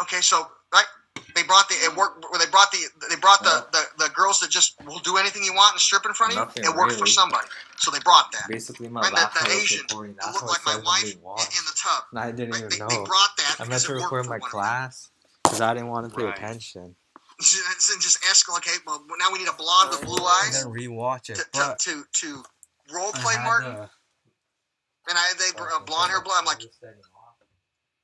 Okay, so right, they brought the it worked. Where they brought the they brought the, the the girls that just will do anything you want and strip in front of you. Nothing it worked for somebody, so they brought that. Basically, my And the, laptop the was Asian recording. that That's looked like my wife in, when we in the tub. And I didn't Right? even They, know. they brought that I meant because to record my one of them. class because I didn't want to pay Right. attention. And just escalate. Okay, well now we need a blonde with blue And eyes then rewatch it. to, to, to to role play had Martin. to- And I they uh, blonde hair, blonde. I'm like,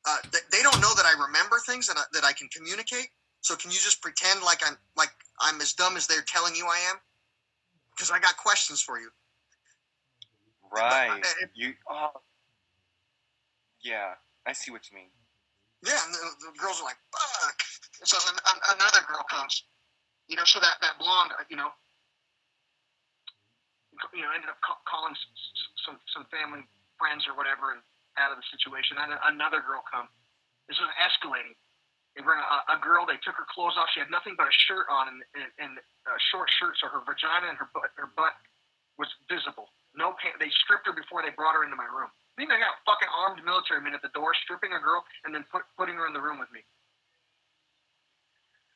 uh, they, don't know that I remember things that I, that I can communicate. So can you just pretend like I'm like I'm as dumb as they're telling you I am? Because I got questions for you. Right. But, uh, You. Oh. Yeah, I see what you mean. Yeah, and the, the girls are like, "Fuck!" And so then an, another girl comes, you know. So that that blonde, uh, you know, you know, ended up ca- calling some some family friends or whatever, and out of the situation. And another girl come. This is escalating. They bring a, a girl. They took her clothes off. She had nothing but a shirt on and, and, and a short shirt, so her vagina and her butt her butt was visible. No pants. They stripped her before they brought her into my room. I think I got fucking armed military men at the door, stripping a girl and then put, putting her in the room with me.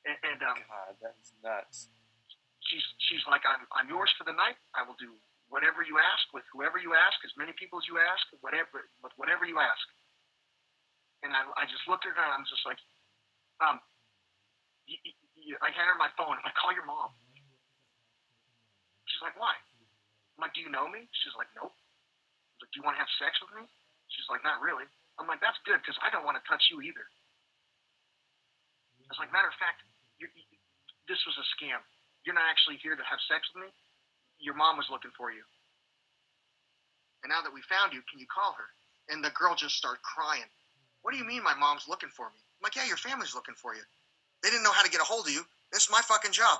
And, and um, God, that's nuts. she's she's like, I'm I'm yours for the night. I will do whatever you ask with whoever you ask, as many people as you ask, whatever with whatever you ask. And I, I just looked at her and I'm just like, um, I hand her my phone. I'm like, call your mom. She's like, why? I'm like, do you know me? She's like, nope. I was like, do you want to have sex with me? She's like, not really. I'm like, that's good because I don't want to touch you either. I was like, matter of fact, this was a scam. You're not actually here to have sex with me. Your mom was looking for you. And now that we found you, can you call her? And the girl just started crying. What do you mean my mom's looking for me? I'm like, yeah, your family's looking for you. They didn't know how to get a hold of you. This is my fucking job.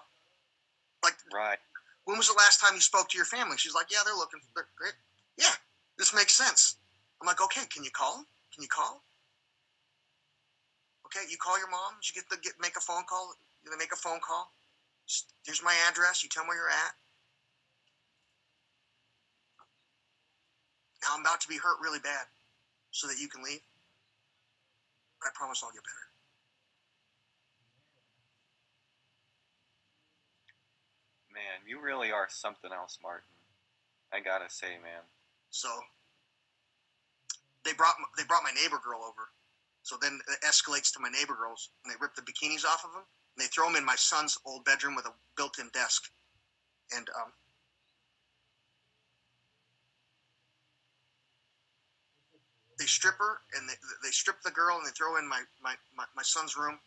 Like, Right. when was the last time you spoke to your family? She's like, yeah, they're looking. They're great. Yeah, this makes sense. I'm like, okay, can you call? Can you call? Okay, you call your mom. Did you get the get make a phone call? You gonna make a phone call? Here's my address. You tell me where you're at. I'm about to be hurt really bad, so that you can leave. But I promise I'll get better. Man, you really are something else, Martin. I gotta say, man. So they brought they brought my neighbor girl over. So then it escalates to my neighbor girls, and they rip the bikinis off of them, and they throw them in my son's old bedroom with a built-in desk. And um, they strip her, and they, they strip the girl, and they throw her in my my, my, my son's room.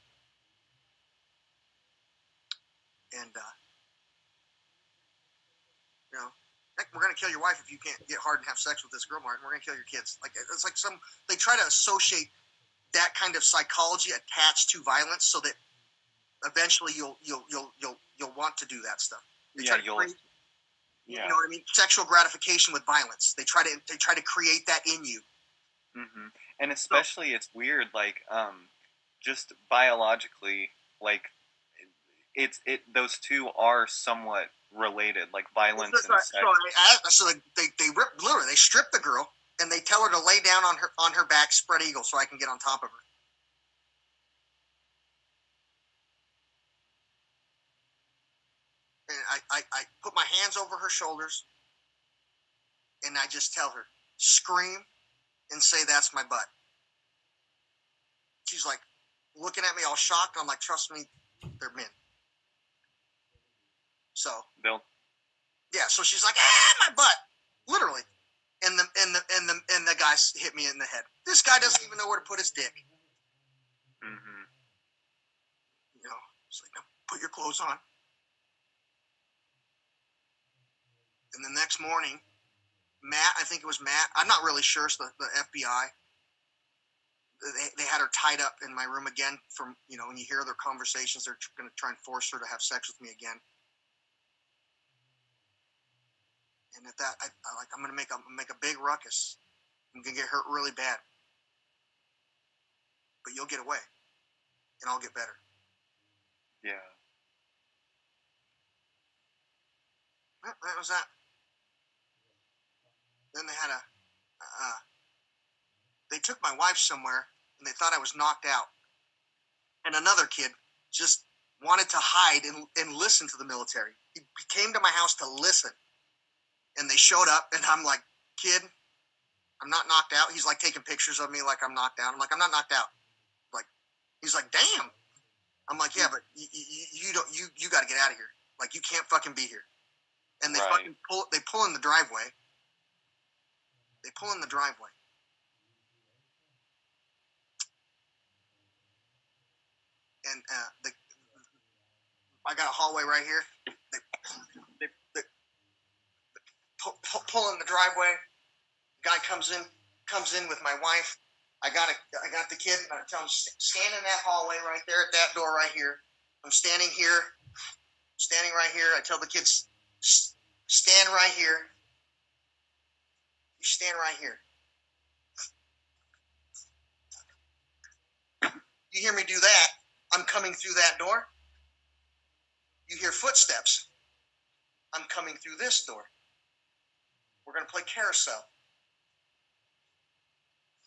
And uh, you know, heck, we're gonna kill your wife if you can't get hard and have sex with this girl, Martin. We're gonna kill your kids. Like it's like some they try to associate that kind of psychology attached to violence, so that eventually you'll you'll you'll you'll you'll want to do that stuff. They Yeah, try to you'll. create- Yeah. You know what I mean? Sexual gratification with violence. They try to they try to create that in you. Hmm And especially, it's weird, like, um, just biologically, like, it's it. Those two are somewhat related, like violence So, and so, sex. I- I- so they they rip literally they strip the girl and they tell her to lay down on her on her back, spread eagle, so I can get on top of her. And I, I, I put my hands over her shoulders and I just tell her, scream and say that's my butt. She's like looking at me all shocked. I'm like, trust me, they're men. So They'll. yeah, so she's like, ah, my butt, literally, and the and the and the and the guy hit me in the head. This guy doesn't even know where to put his dick. Mm hmm You know, it's like, put your clothes on. And the next morning, Matt, I think it was Matt. I'm not really sure. It's the, the FBI. They, they had her tied up in my room again. From you know, when you hear their conversations, they're going to try and force her to have sex with me again. And at that, I, I like I'm going to make a make a big ruckus. I'm going to get hurt really bad, but you'll get away, and I'll get better. Yeah. That that was that. Then they had a, uh, they took my wife somewhere and they thought I was knocked out. and another kid just wanted to hide and, and listen to the military. He came to my house to listen. And they showed up, and I'm like, kid, I'm not knocked out. He's like taking pictures of me like I'm knocked out. I'm like, I'm not knocked out. Like, he's like, damn. I'm like, yeah, but you, you, you don't, you, you got to get out of here. Like, you can't fucking be here. And they Right. fucking pull, they pull in the driveway. They pull in the driveway. And uh, the, I got a hallway right here. They, they, they, pull, pull, pull in the driveway. Guy comes in, comes in with my wife. I got a, I got the kid. And I tell him stand in that hallway right there at that door right here. I'm standing here, standing right here. I tell the kids, stand right here. You stand right here. You hear me do that? I'm coming through that door. You hear footsteps. I'm coming through this door. We're going to play carousel.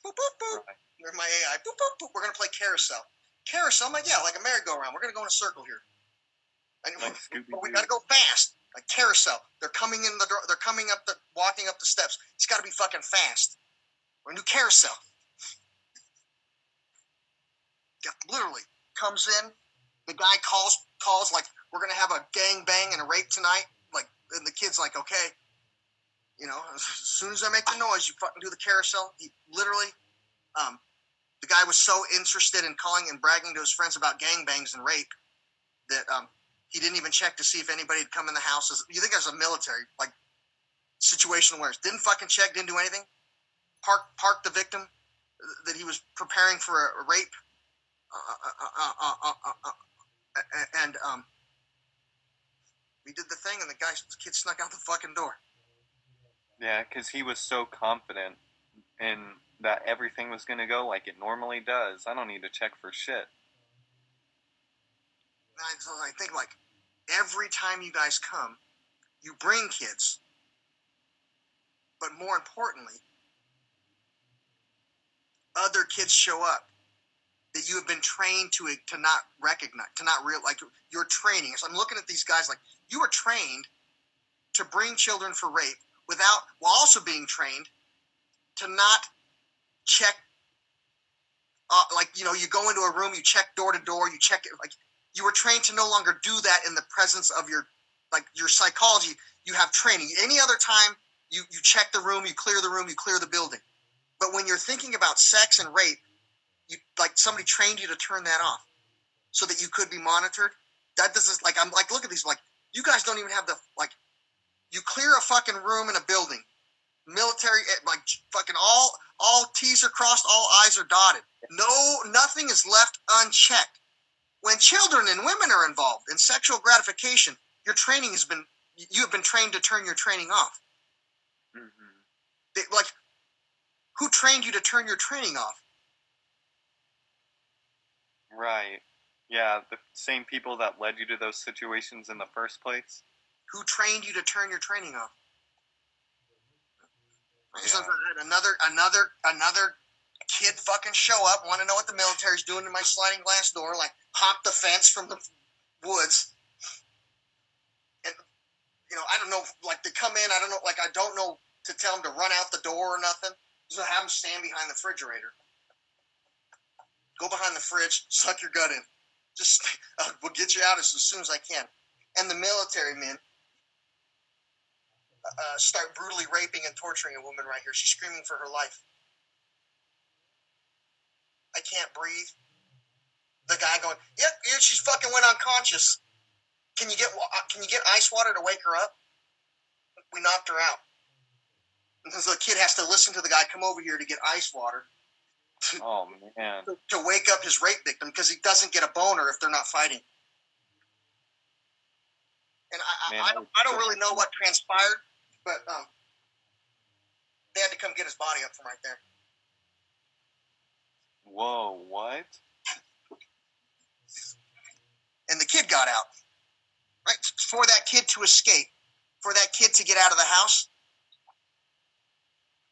Boop, boop, boop. There's my AI. Boop, boop, boop. We're going to play carousel. Carousel? I'm like, yeah, like a merry-go-round. We're going to go in a circle here. And Like we got to go fast. Like carousel. They're coming in the door. They're coming up the, walking up the steps. It's got to be fucking fast. We're going to do carousel. Literally comes in. The guy calls calls like we're gonna have a gang bang and a rape tonight. Like, and the kid's like, okay, you know, as soon as I make the noise, you fucking do the carousel. He literally, um, the guy was so interested in calling and bragging to his friends about gang bangs and rape that um, he didn't even check to see if anybody had come in the house. You think was a military like situational awareness? Didn't fucking check. Didn't do anything. Park parked the victim that he was preparing for a, rape. Uh, uh, uh, uh, uh, uh, uh, and um, we did the thing, and the guy, the kid snuck out the fucking door. Yeah, because he was so confident in that everything was going to go like it normally does. I don't need to check for shit. I, think like every time you guys come, you bring kids, but more importantly, other kids show up that you have been trained to to not recognize, to not real like you're training. So I'm looking at these guys like you were trained to bring children for rape without while also being trained to not check. Uh, like you know, you go into a room, you check door to door, you check it like you were trained to no longer do that in the presence of your like your psychology. You have training. Any other time you you check the room you clear the room you clear the building. But when you're thinking about sex and rape you like somebody trained you to turn that off so that you could be monitored that doesn't like i'm like look at these like you guys don't even have the like you clear a fucking room in a building military eh, like fucking all all t's are crossed all i's are dotted. No nothing is left unchecked when children and women are involved in sexual gratification, your training has been you have been trained to turn your training off. hmm They, like, who trained you to turn your training off? Right. Yeah, the same people that led you to those situations in the first place. Who trained you to turn your training off? Yeah. sometimes I had Another another another kid fucking show up, want to know what the military's doing to my sliding glass door, like hop the fence from the woods. And you know, I don't know, like to come in, I don't know, like I don't know to tell them to run out the door or nothing. Just have them stand behind the refrigerator. Go behind the fridge, suck your gut in. Just uh, we'll get you out as, as soon as I can. And the military men uh, start brutally raping and torturing a woman right here. She's screaming for her life. I can't breathe. The guy going, "Yep, yeah, she's fucking went unconscious. Can you get uh, can you get ice water to wake her up?" We knocked her out. And so the kid has to listen to the guy come over here to get ice water Oh man. to, to wake up his rape victim because he doesn't get a boner if they're not fighting. And I, Man, I, I, don't, I don't really know what transpired, but um, they had to come get his body up from right there. Whoa, what? And the kid got out. Right? For that kid to escape, for that kid to get out of the house.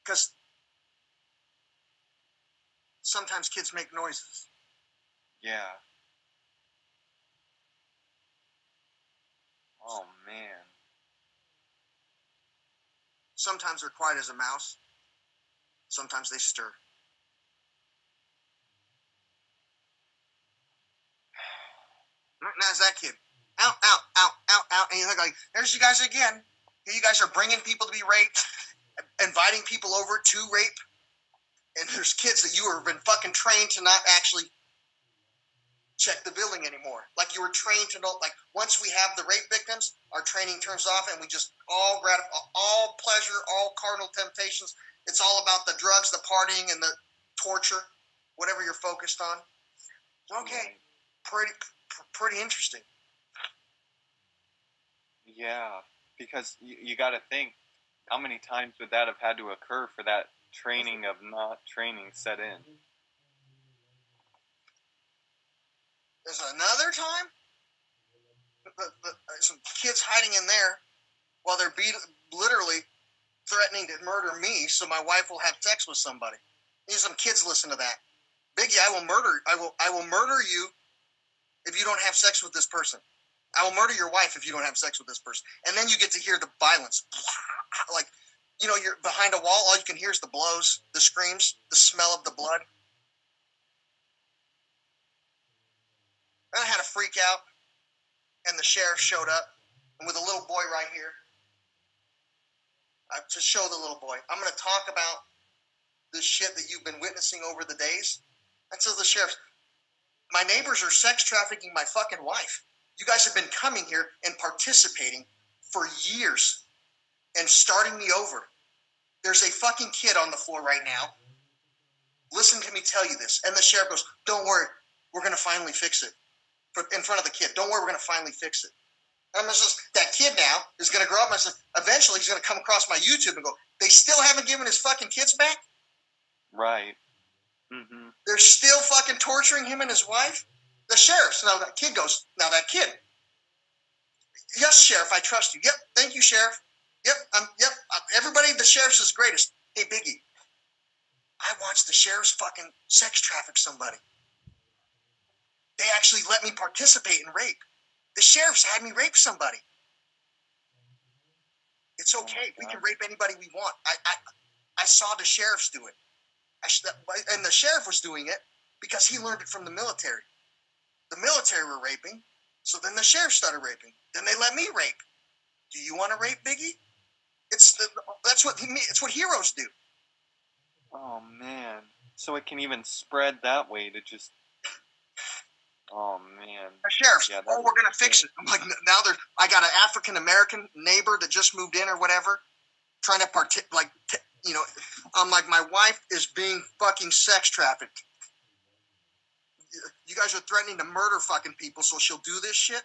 Because sometimes kids make noises. Yeah. Oh, man. Sometimes they're quiet as a mouse. Sometimes they stir. Now's that kid. Out, out, out, out, out. And you look like, there's you guys again. Here you guys are bringing people to be raped, inviting people over to rape. And there's kids that you have been fucking trained to not actually check the building anymore. Like you were trained to know, like once we have the rape victims, our training turns off and we just all gratify, all pleasure, all carnal temptations. It's all about the drugs, the partying, and the torture, whatever you're focused on. Okay, pretty pretty interesting. Yeah, because you, you got to think how many times would that have had to occur for that training of not training set in? There's another time. The, uh, some kids hiding in there while they're beat, literally threatening to murder me, so my wife will have sex with somebody. Need some kids listen to that. Biggie, I will murder. I will. I will murder you if you don't have sex with this person. I will murder your wife if you don't have sex with this person. And then you get to hear the violence. Like, you know, you're behind a wall, all you can hear is the blows, the screams, the smell of the blood. Then I had a freak out, and the sheriff showed up, and with a little boy right here. Uh, to show the little boy, I'm going to talk about the shit that you've been witnessing over the days. And so the sheriff, my neighbors are sex trafficking my fucking wife. You guys have been coming here and participating for years and starting me over. There's a fucking kid on the floor right now. Listen to me tell you this. And the sheriff goes, Don't worry, we're going to finally fix it. In front of the kid. Don't worry, we're going to finally fix it. And I'm just, that kid now is going to grow up and say, eventually he's going to come across my YouTube and go, They still haven't given his fucking kids back? Right. Mm-hmm. They're still fucking torturing him and his wife. The sheriff. So now that kid goes. Now that kid. Yes, sheriff. I trust you. Yep. Thank you, sheriff. Yep. Um. Yep. Uh, everybody. The sheriff's is greatest. Hey, Biggie. I watched the sheriff's fucking sex traffic somebody. They actually let me participate in rape. The sheriff's had me rape somebody. It's oh okay. Oh we can rape anybody we want. I, I I saw the sheriffs do it and the sheriff was doing it because he learned it from the military. The military were raping, so then the sheriff started raping. Then they let me rape. Do you want to rape Biggie? It's the, that's what it's what heroes do. Oh man! So it can even spread that way to just. Oh man! The sheriff's. Yeah, oh, we're gonna fix it. I'm like, now they're. I got an African American neighbor that just moved in or whatever, trying to part like t- you know, I'm like, my wife is being fucking sex trafficked. You guys are threatening to murder fucking people, so she'll do this shit,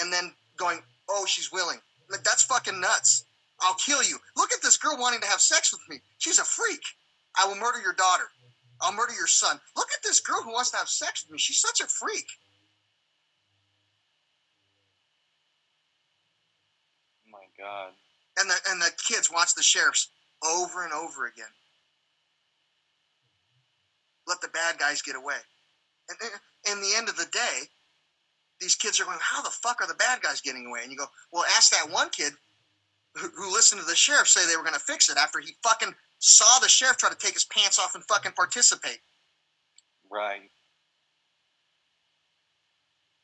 and then going, oh, she's willing. Like, that's fucking nuts. I'll kill you. Look at this girl wanting to have sex with me. She's a freak. I will murder your daughter. I'll murder your son. Look at this girl who wants to have sex with me. She's such a freak. Oh my God. And the and the kids watch the sheriffs over and over again. Let the bad guys get away. And in the end of the day, these kids are going, How the fuck are the bad guys getting away? And you go, Well, ask that one kid who, who listened to the sheriff say they were going to fix it after he fucking saw the sheriff try to take his pants off and fucking participate. Right.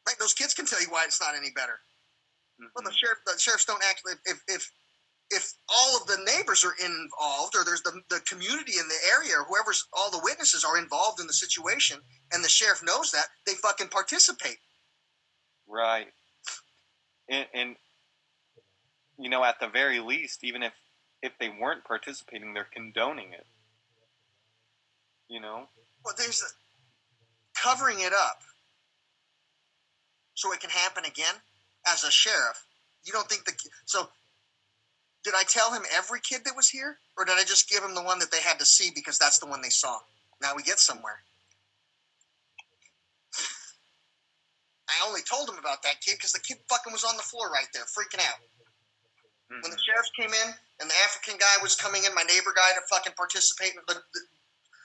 Right. Those kids can tell you why it's not any better. Mm-hmm. Well, the sheriff, the sheriffs don't actually. If if if all of the neighbors are involved or there's the, the community in the area or whoever's all the witnesses are involved in the situation and the sheriff knows that they fucking participate. Right. And, and you know at the very least even if if they weren't participating they're condoning it. You know? Well there's a, covering it up so it can happen again as a sheriff. You don't think the so did I tell him every kid that was here, or did I just give him the one that they had to see because that's the one they saw? Now we get somewhere. I only told him about that kid because the kid fucking was on the floor right there, freaking out. Mm-hmm. When the sheriff came in and the African guy was coming in, my neighbor guy to fucking participate, the, the,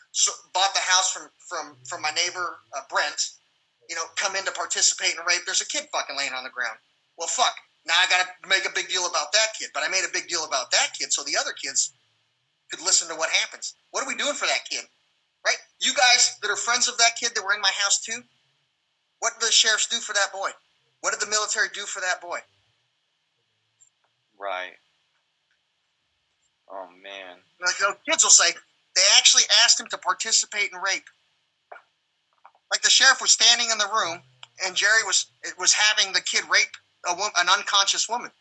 so bought the house from from from my neighbor uh, Brent. You know, come in to participate in rape. There's a kid fucking laying on the ground. Well, fuck. Now I got to make a big deal about that kid, but I made a big deal about that kid so the other kids could listen to what happens. What are we doing for that kid? Right? You guys that are friends of that kid that were in my house too, what did the sheriffs do for that boy? What did the military do for that boy? Right. Oh man. Like you know, kids will say they actually asked him to participate in rape. Like the sheriff was standing in the room and Jerry was was having the kid rape a woman, an unconscious woman.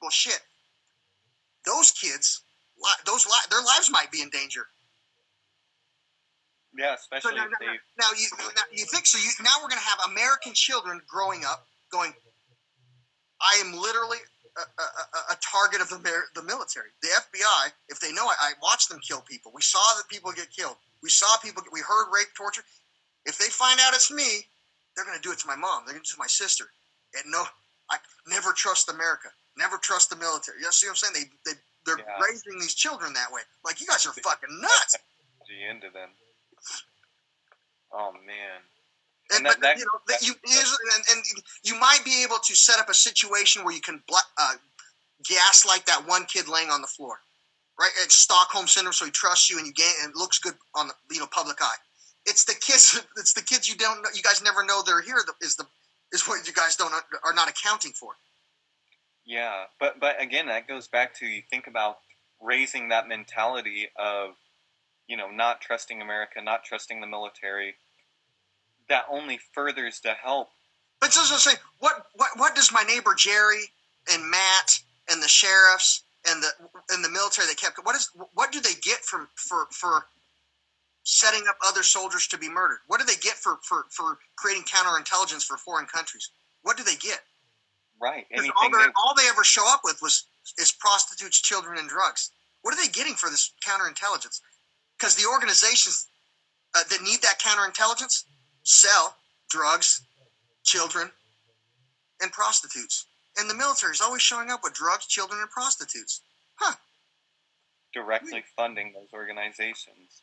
Well, shit. Those kids, those their lives might be in danger. Yeah, especially so now, now, now, you now you think so. You, now we're going to have American children growing up going. I am literally a, a, a target of the, the military. The FBI, if they know, I, I watched them kill people. We saw that people get killed. We saw people. We heard rape, torture. If they find out it's me, they're going to do it to my mom. They're going to do it to my sister. And no, I never trust America. Never trust the military. You see what I'm saying? They, they, they're yeah. raising these children that way. Like, you guys are fucking nuts. The end of them. Oh, man. And, and that, but, you know, that, you, and, and, you might be able to set up a situation where you can uh, gaslight that one kid laying on the floor, right? It's Stockholm syndrome, so he trusts you and you gain and it looks good on the you know public eye. It's the kids. It's the kids you don't know. You guys never know they're here. Is the is what you guys don't are not accounting for. Yeah, but but again, that goes back to you think about raising that mentality of, you know, not trusting America, not trusting the military. That only furthers the help. But just to say, what what what does my neighbor Jerry and Matt and the sheriffs and the and the military they kept what is what do they get from for for setting up other soldiers to be murdered? What do they get for, for, for creating counterintelligence for foreign countries? What do they get? Right. Anything all, they, all they ever show up with was is prostitutes, children, and drugs. What are they getting for this counterintelligence? Because the organizations uh, that need that counterintelligence sell drugs, children, and prostitutes. And the military is always showing up with drugs, children, and prostitutes. Huh. Directly funding those organizations.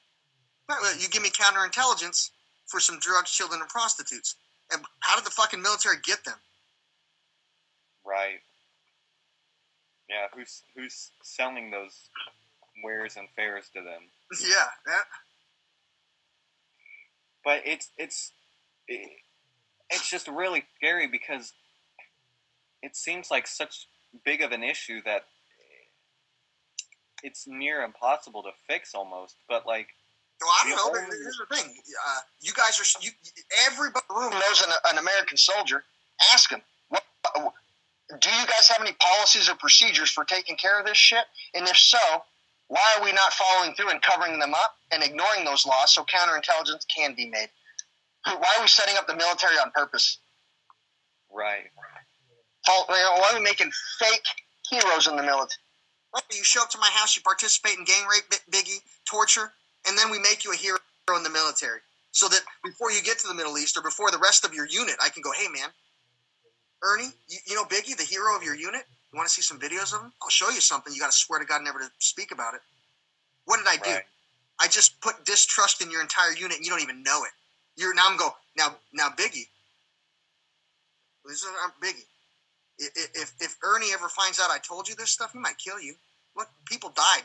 You give me counterintelligence for some drugs, children, and prostitutes. And how did the fucking military get them? Right. Yeah, who's who's selling those wares and fares to them? Yeah, that. But it's it's it, it's just really scary because it seems like such big of an issue that it's near impossible to fix almost. But like well, I don't know. Here's the thing: uh, you guys are you, everybody in the room knows an, an American soldier. Ask him, what, do you guys have any policies or procedures for taking care of this shit? And if so, why are we not following through and covering them up and ignoring those laws so counterintelligence can be made? Why are we setting up the military on purpose? Right. Why are we making fake heroes in the military? You show up to my house, you participate in gang rape, biggie, torture, and then we make you a hero in the military. So that before you get to the Middle East or before the rest of your unit, I can go, hey man, Ernie, you, you know Biggie, the hero of your unit. You want to see some videos of him? I'll show you something. You got to swear to God never to speak about it. What did I do? Right. I just put distrust in your entire unit, and you don't even know it. You're now I'm going, now now Biggie. This is uh, Biggie. If if Ernie ever finds out I told you this stuff, he might kill you. Look, people died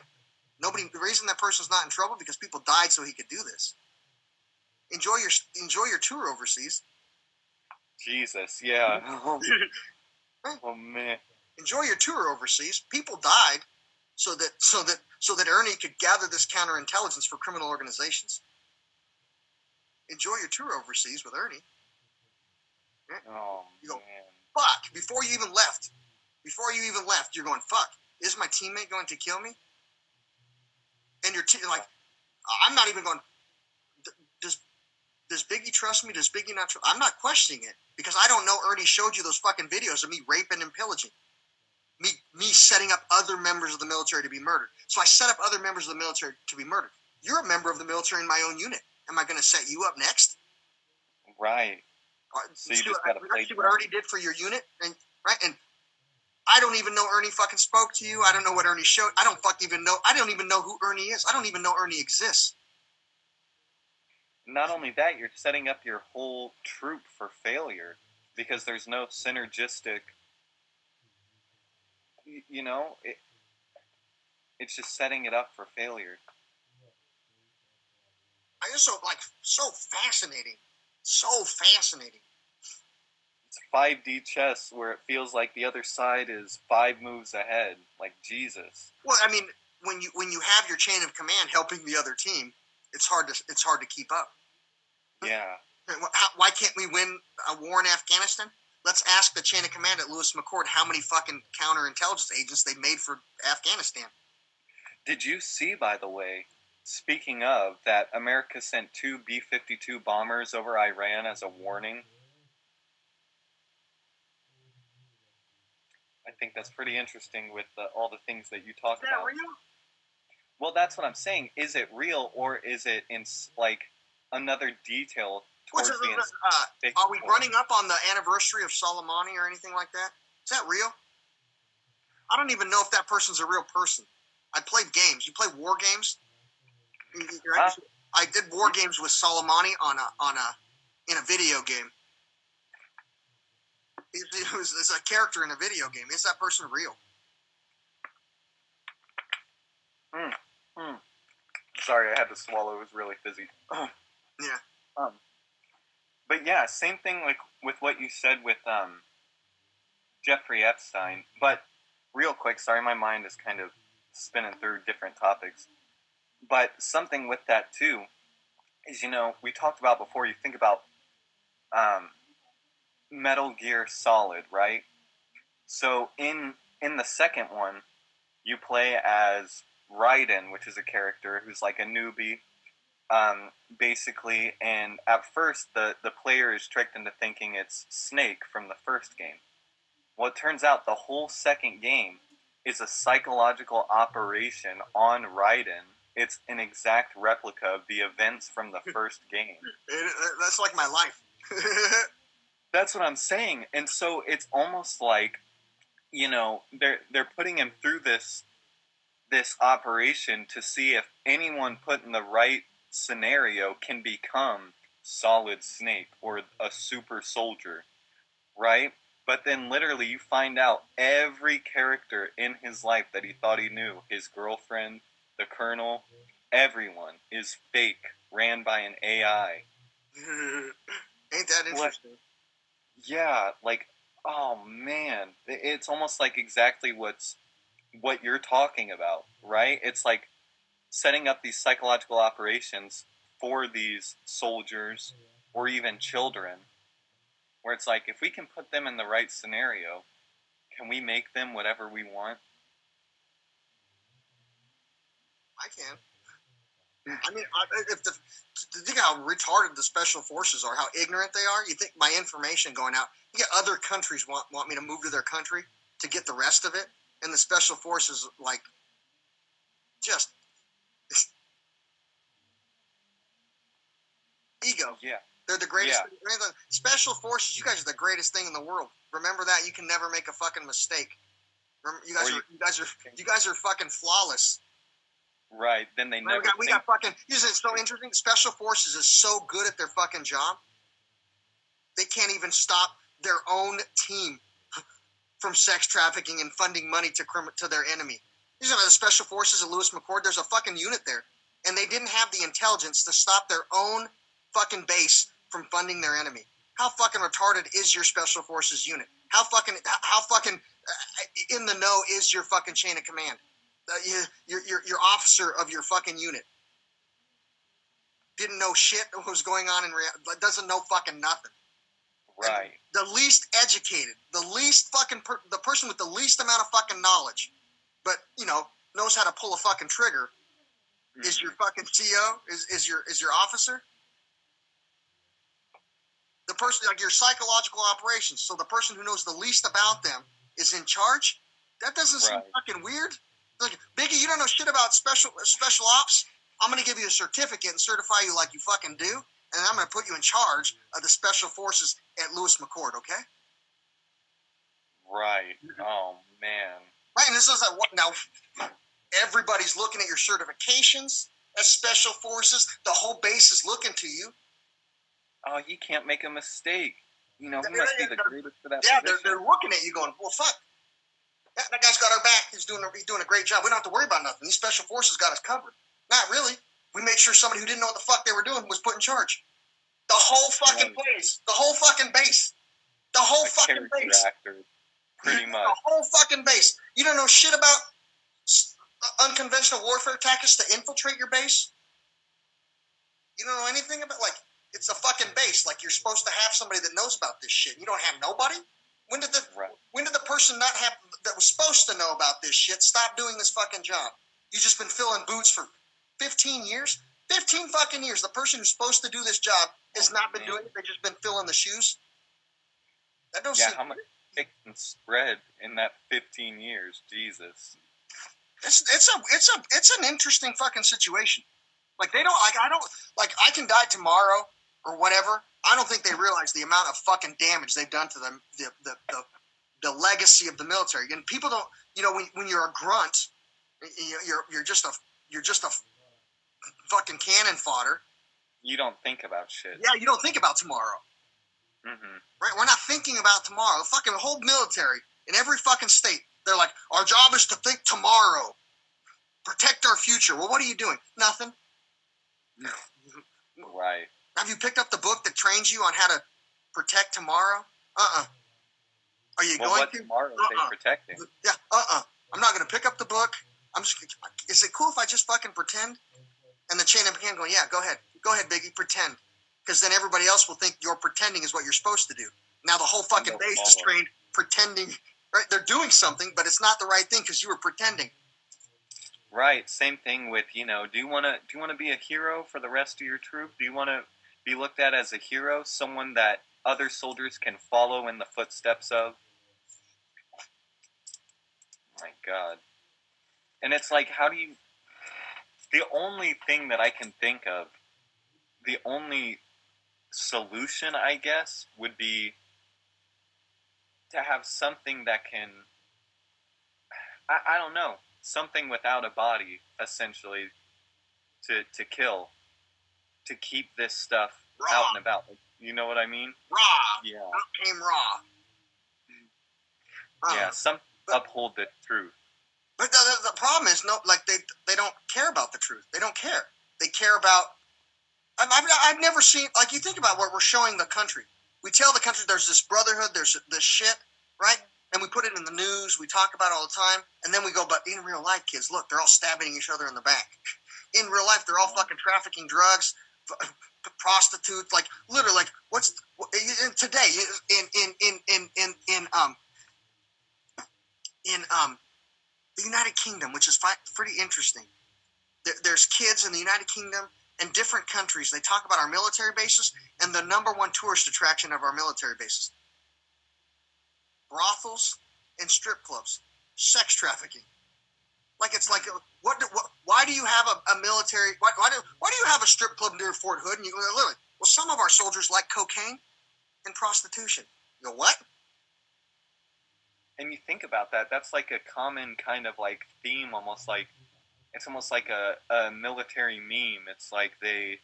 Nobody. The reason that person's not in trouble because people died so he could do this. Enjoy your enjoy your tour overseas. Jesus, yeah. Oh, oh man. Enjoy your tour overseas. People died so that so that so that Ernie could gather this counterintelligence for criminal organizations. Enjoy your tour overseas with Ernie. Oh you go, man. Fuck! Before you even left, before you even left, you're going, fuck. Is my teammate going to kill me? And you're t- like, I'm not even going. Does does Biggie trust me? Does Biggie not? Tr-? I'm not questioning it because I don't know. Ernie showed you those fucking videos of me raping and pillaging, me me setting up other members of the military to be murdered. So I set up other members of the military to be murdered. You're a member of the military in my own unit. Am I going to set you up next? Right. So you see, what, see what Ernie did for your unit, and right, and I don't even know Ernie fucking spoke to you. I don't know what Ernie showed. I don't fuck even know. I don't even know who Ernie is. I don't even know Ernie exists. Not only that, you're setting up your whole troop for failure. because there's no synergistic. You know, it, it's just setting it up for failure. I just so like so fascinating, so fascinating. It's 5D chess where it feels like the other side is five moves ahead. Like Jesus. Well, I mean, when you when you have your chain of command helping the other team, it's hard to it's hard to keep up. Yeah. How, why can't we win a war in Afghanistan? Let's ask the chain of command at Lewis McChord how many fucking counterintelligence agents they made for Afghanistan. Did you see, by the way, speaking of, that America sent two B 52 bombers over Iran as a warning? I think that's pretty interesting with the, all the things that you talk about. Well, that's what I'm saying. Is it real or is it in like another detail What's towards it, the end? uh, are we running up on the anniversary of Soleimani or anything like that? Is that real? I don't even know if that person's a real person. I played games. You play war games? You- you're Huh? actually- I did war games with Soleimani on a on a in a video game. It, it was it's a character in a video game. Is that person real? Sorry, I had to swallow. It was really fizzy. Yeah. Um, but yeah, same thing like with what you said with um, Jeffrey Epstein. But real quick, sorry, my mind is kind of spinning through different topics. But something with that too is you know we talked about before. You think about um, Metal Gear Solid, right? So in in the second one, you play as Raiden, which is a character who's like a newbie, um, basically. And at first, the the player is tricked into thinking it's Snake from the first game. Well, it turns out the whole second game is a psychological operation on Raiden. It's an exact replica of the events from the first game. It, that's like my life. That's what I'm saying. And so it's almost like, you know, they're they're putting him through this this operation to see if anyone put in the right scenario can become Solid Snake or a super soldier, right? But then literally you find out every character in his life that he thought he knew, his girlfriend, the colonel, everyone is fake, ran by an AI. Ain't that interesting? Yeah, like oh man, it's almost like exactly what's what you're talking about, right? It's like setting up these psychological operations for these soldiers or even children where it's like if we can put them in the right scenario, can we make them whatever we want? I can. I mean, if the to think how retarded the special forces are, how ignorant they are. You think my information going out? You get other countries want want me to move to their country to get the rest of it, and the special forces like just ego. Yeah. They're the greatest. Yeah. special forces. You guys are the greatest thing in the world. Remember that. You can never make a fucking mistake. Remember, you guys are you- you guys are you guys are fucking flawless. Right. Then they We never got, we got fucking. This it so interesting. Special forces is so good at their fucking job. They can't even stop their own team from sex trafficking and funding money to crim- to their enemy. These are the special forces of Lewis McChord. There's a fucking unit there, and they didn't have the intelligence to stop their own fucking base from funding their enemy. How fucking retarded is your special forces unit? How fucking how fucking uh, in the know is your fucking chain of command? Uh, your, your, your, your officer of your fucking unit. Didn't know shit what was going on in real doesn't know fucking nothing. Right. the least educated the least fucking per, the person with the least amount of fucking knowledge but you know knows how to pull a fucking trigger is your fucking CO is, is your is your officer? The person like your psychological operations. So the person who knows the least about them is in charge? That doesn't seem fucking weird like Biggie you don't know shit about special special ops I'm gonna give you a certificate and certify you like you fucking do and I'm gonna put you in charge of the special forces at Lewis McChord okay Right. Oh man. Right, and this is a, what now. Everybody's looking at your certifications as special forces. The whole base is looking to you. Oh, you can't make a mistake. You know, must be the they're- greatest for that Yeah, they're, they're looking at you going, well, fuck. That, that guy's got our back. He's doing a, he's doing a great job. We don't have to worry about nothing. These special forces got us covered. Not really. We made sure somebody who didn't know what the fuck they were doing was put in charge. The whole fucking place. The whole fucking base. The whole A fucking base. pretty The whole fucking base. You don't know shit about uh, unconventional warfare tactics to infiltrate your base. You don't know anything about like it's a fucking base. Like you're supposed to have somebody that knows about this shit. You don't have nobody. When did the Right. when did the person not have that was supposed to know about this shit stop doing this fucking job? You just been filling boots for 15 years. 15 fucking years. The person who's supposed to do this job has oh, not been doing it. They've just been filling the shoes. That don't Yeah, seem how much kicked and spread in that 15 years? Jesus. it's it's a it's a it's an interesting fucking situation. Like they don't like I don't like I can die tomorrow or whatever. I don't think they realize the amount of fucking damage they've done to them the the the, the legacy of the military. And people don't you know when when you're a grunt, you- you're you're just a you're just a fucking cannon fodder. You don't think about shit. Yeah, you don't think about tomorrow. hmm Right? We're not thinking about tomorrow. The fucking whole military in every fucking state, they're like, our job is to think tomorrow, protect our future. Well, what are you doing? Nothing. Right. Have you picked up the book that trains you on how to protect tomorrow? Uh uh Are you Well, going what to? tomorrow are Uh-uh. they protecting? Yeah, uh uh-uh. uh. i am not going to pick up the book. I'm just. Is it cool if I just fucking pretend? And the chain of command going, yeah, go ahead, go ahead, Biggie, pretend, because then everybody else will think you're pretending is what you're supposed to do. Now the whole fucking base is trained pretending. Right? They're doing something, but it's not the right thing because you were pretending. Right. Same thing with you know. Do you want to do you want to be a hero for the rest of your troop? Do you want to be looked at as a hero, someone that other soldiers can follow in the footsteps of? My God. And it's like, how do you? The only thing that I can think of, the only solution, I guess, would be to have something that can. I, I don't know something without a body, essentially, to to kill, to keep this stuff Raw, out and about. You know what I mean? raw, Yeah. Out came raw. Uh, Yeah. Some but- uphold the truth. But the, the, the problem is, no, like they they don't care about the truth. They don't care. They care about. I've, I've, I've never seen like you think about what we're showing the country. We tell the country there's this brotherhood, there's this shit, right? And we put it in the news. We talk about it all the time, and then we go, but in real life, kids, look, they're all stabbing each other in the back. In real life, they're all fucking trafficking drugs, f- prostitutes, like literally, like what's today in in in in in in um in um the United Kingdom, which is fi- pretty interesting. There, there's kids in the United Kingdom and different countries. They talk about our military bases and the number one tourist attraction of our military bases: brothels and strip clubs, sex trafficking. Like it's like what? do- what why do you have a, a military? Why, why do why do you have a strip club near Fort Hood? And you go literally, well, some of our soldiers like cocaine and prostitution. You go what? And you think about that, that's like a common kind of like theme, almost like it's almost like a, a military meme. It's like they,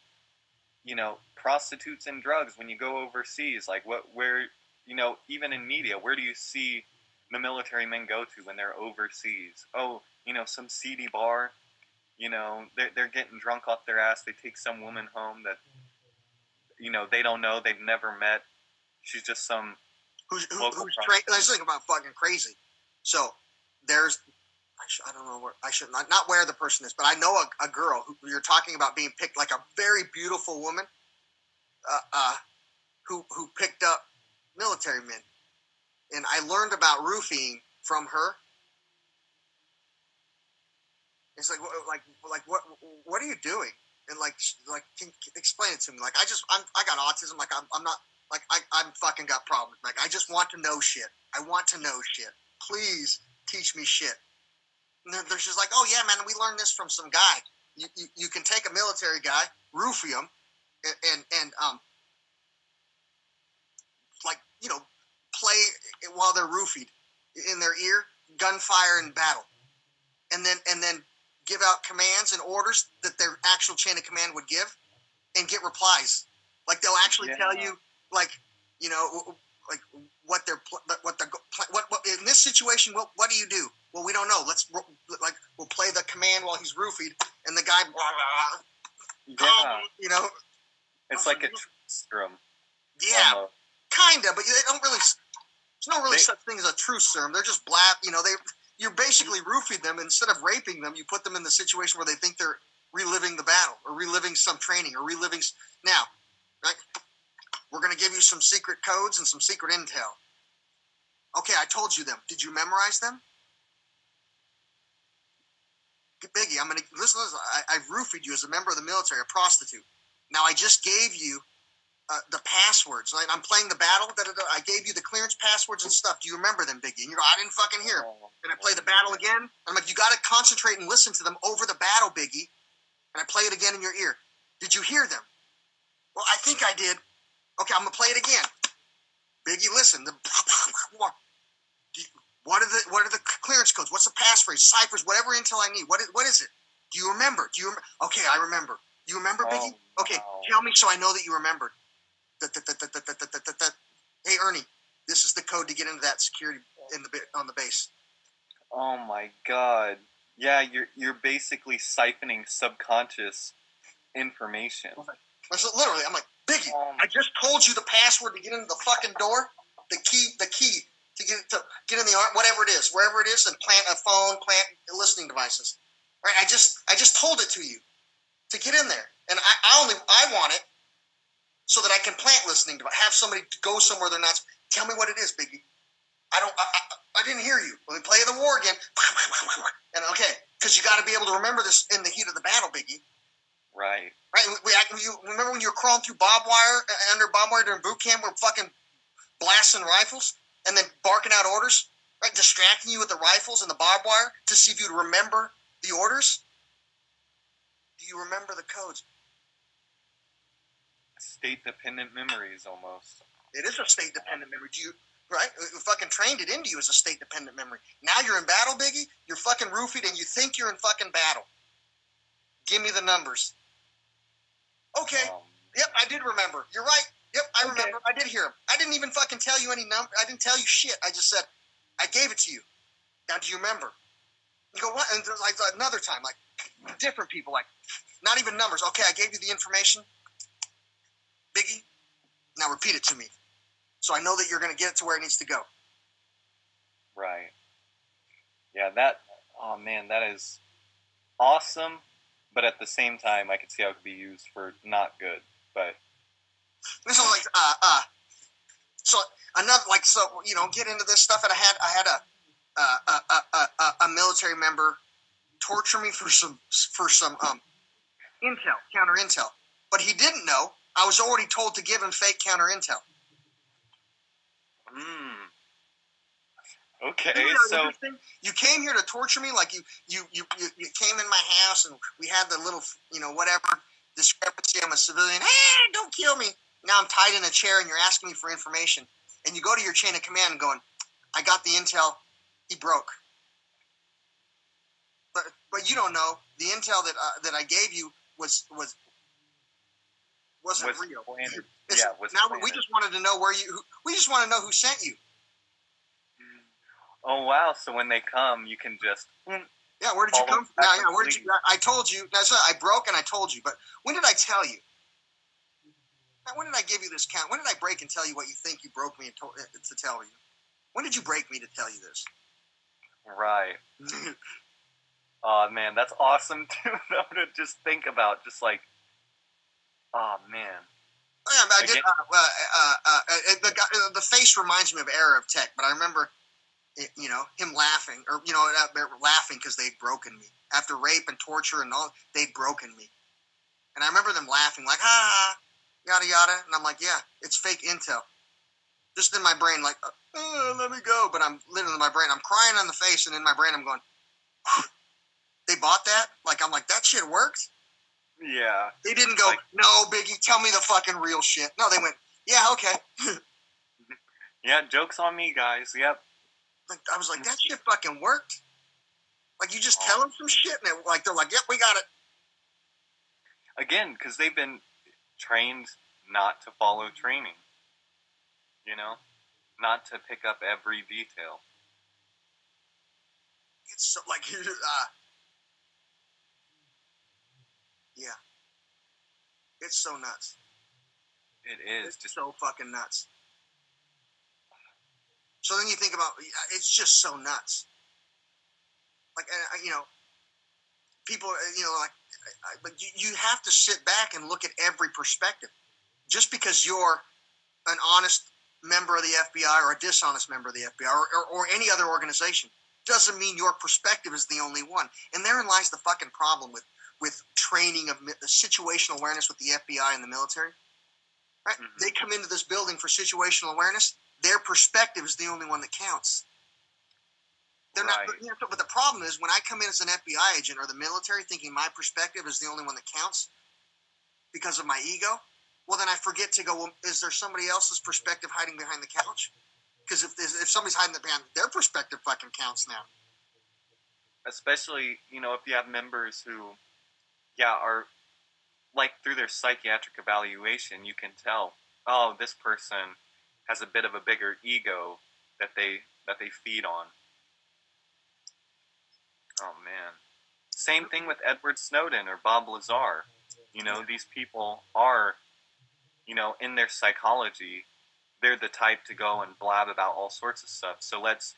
you know, prostitutes and drugs when you go overseas. Like what, where, you know, even in media, where do you see the military men go to when they're overseas? Oh, you know, some seedy bar. You know, they're, they're getting drunk off their ass. They take some woman home that, you know, they don't know, they've never met. She's just some who's who, Local who's tra- let's think about fucking crazy. So there's I, sh- I don't know where I should not not where the person is, but I know a, a girl who you're talking about being picked like a very beautiful woman, uh, uh, who who picked up military men, and I learned about roofing from her. It's like like like what what are you doing? And like like can, can explain it to me. Like I just I'm I got autism. Like I'm I'm not like I I'm fucking got problems. Like I just want to know shit. I want to know shit. Please teach me shit. And they're, just like, oh yeah, man, we learned this from some guy. You, you, you can take a military guy, roofie him, and, and and um like you know play while they're roofied in their ear, gunfire in battle, and then and then give out commands and orders that their actual chain of command would give, and get replies. Like they'll actually Yeah. tell you, like you know, like what they're what the what, what in this situation what what do you do? Well, we don't know. Let's like we'll play the command while he's roofied, and the guy, blah, blah, Yeah, blah, you know, it's like a serum. yeah, almost. kinda, but they don't really. There's no really They- such thing as a true serum. They're just blab. You know, they you're basically roofied them instead of raping them. You put them in the situation where they think they're reliving the battle or reliving some training or reliving. Now, right? We're going to give you some secret codes and some secret intel. Okay, I told you them. Did you memorize them? Biggie, I'm going to listen. listen I, I've roofied you as a member of the military, a prostitute. Now I just gave you uh, the passwords. Like, I'm playing the battle. Da, da, da. I gave you the clearance passwords and stuff. Do you remember them, Biggie? And you go, I didn't fucking hear 'em. And I play the battle again. I'm like, you got to concentrate and listen to them over the battle, Biggie. And I play it again in your ear. Did you hear them? Well, I think I did. Okay, I'm gonna play it again. Biggie, listen. The, what are the what are the clearance codes? What's the passphrase? Ciphers? Whatever intel I need. What is, what is it? Do you remember? Do you? Rem- okay, I remember. You remember, Biggie? Oh, okay, tell me so I know that you remembered. Hey, Ernie, this is the code to get into that security in the on the base. Oh my god. Yeah, you're you're basically siphoning subconscious information. Said, literally, I'm like, Biggie, Oh I just told you the password to get into the fucking door, the key, the key to get to get in the arm, whatever it is, wherever it is, and plant a phone, plant listening devices. Right? I just, I just told it to you to get in there, and I, I only, I want it so that I can plant listening device. Have somebody go somewhere they're not. Tell me what it is, Biggie. I don't, I, I, I didn't hear you. Let me play the war again, and okay, because you got to be able to remember this in the heat of the battle, Biggie. Right. Right? We, we, you remember when you were crawling through barbed wire uh, under barbed wire during boot camp, we're fucking blasting rifles and then barking out orders, right? Distracting you with the rifles and the barbed wire to see if you'd remember the orders. Do you remember the codes? State dependent memories almost. It is a state dependent memory. Do you right? We fucking trained it into you as a state dependent memory. Now you're in battle, Biggie. You're fucking roofied and you think you're in fucking battle. Give me the numbers. Okay. Um, Yep, I did remember. You're right. Yep, I Okay. remember. I did hear him. I didn't even fucking tell you any number. I didn't tell you shit. I just said, I gave it to you. Now, do you remember? You go, what? And there's like another time, like different people, like not even numbers. Okay, I gave you the information. Biggie, now repeat it to me. So I know that you're going to get it to where it needs to go. right. Yeah, that oh man, that is awesome, but at the same time I could see how it could be used for not good. But This is like, uh, uh, so another, like, so, you know, get into this stuff. And I had, I had a, uh, a, a, a, a, a military member torture me for some, for some, um, intel, counter intel. But he didn't know. I was already told to give him fake counter intel. mm, okay, Isn't that so you came here to torture me, like you, you, you, you, you came in my house and we had the little, you know, whatever discrepancy. I'm a civilian. Hey, don't kill me. Now I'm tied in a chair and you're asking me for information. And you go to your chain of command and going, I got the intel. He broke. But but you don't know the intel that uh, that I gave you was was wasn't was real. planted. It's- Yeah, was now we just wanted to know where you. We just want to know who sent you. Oh wow! So when they come, you can just mm, Yeah, where did you come from? Yeah, yeah, where did you? I told you. That's I broke and I told you. But when did I tell you? When did I give you this count? When did I break and tell you what you think you broke me and to, uh, to tell you? When did you break me to tell you this? right. Oh man, that's awesome though, to just think about, just like, oh man, Yeah, I did. Uh, uh, uh, uh, the, guy- the face reminds me of Era of Tech, but I remember, it, you know, him laughing or you know, uh, laughing because they'd broken me after rape and torture and all. They'd broken me, and I remember them laughing like, ha, ha, yada yada, and I'm like, yeah, it's fake intel. Just in my brain, like, uh, let me go, but I'm literally in my brain, I'm crying on the face, and in my brain, I'm going, they bought that. Like I'm like, that shit worked. Yeah, They didn't go, Like- no, Biggie, tell me the fucking real shit. No, they went, yeah, okay. yeah. Jokes on me, guys. Yep. Like, I was like, that shit fucking worked. Like you just tell them some shit, and it, like they're like, yep, we got it. Again, because they've been trained not to follow training. You know. not to pick up every detail. It's so, like, uh, yeah, it's so nuts. It is It's just so fucking nuts. So then you think about it's just so nuts. Like uh, you know, people uh, you know like, but you, you have to sit back and look at every perspective. Just because you're an honest member of the FBI or a dishonest member of the FBI or, or, or any other organization doesn't mean your perspective is the only one. And therein lies the fucking problem with with training of situational awareness with the FBI and the military. Right? Mhm. They come into this building for situational awareness. Their perspective is the only one that counts. They're Right. not. But the problem is when I come in as an FBI agent or the military, thinking my perspective is the only one that counts because of my ego. Well, then I forget to go. Well, is there somebody else's perspective hiding behind the couch? Because if if somebody's hiding the behind their perspective, fucking counts now. especially you know if you have members who yeah are like through their psychiatric evaluation you can tell oh this person has a bit of a bigger ego that they that they feed on. Oh man. Same thing with edward snowden or bob lazar. You know these people are you know in their psychology they're the type to go and blab about all sorts of stuff. So let's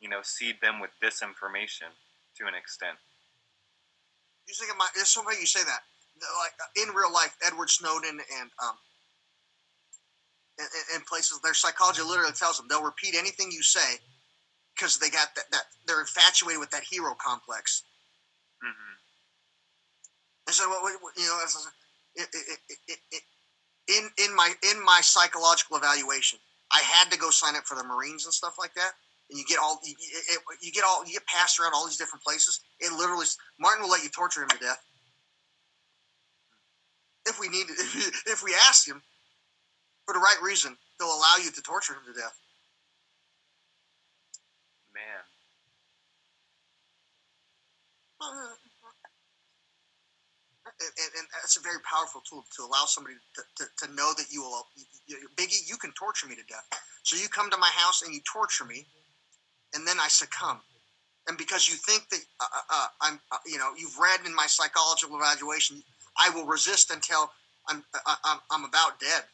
you know seed them with disinformation to an extent. You think my? There's so funny you say that. Like uh, in real life, Edward Snowden and um, places, their psychology literally tells them they'll repeat anything you say because they got that, that they're infatuated with that hero complex. hmm And so, what, what, you know, it, it, it, in in my in my psychological evaluation, I had to go sign up for the Marines and stuff like that. And you get all you, it, you get all you get passed around all these different places. It literally Martin will let you torture him to death if we need if, if we ask him for the right reason. They'll allow you to torture him to death. Man, and, and, and that's a very powerful tool to allow somebody to, to, to know that you will you, biggie you can torture me to death so you come to my house and you torture me and then i succumb and because you think that uh, uh, uh, i'm uh, you know you've read in my psychological evaluation i will resist until i'm uh, i'm, I'm about dead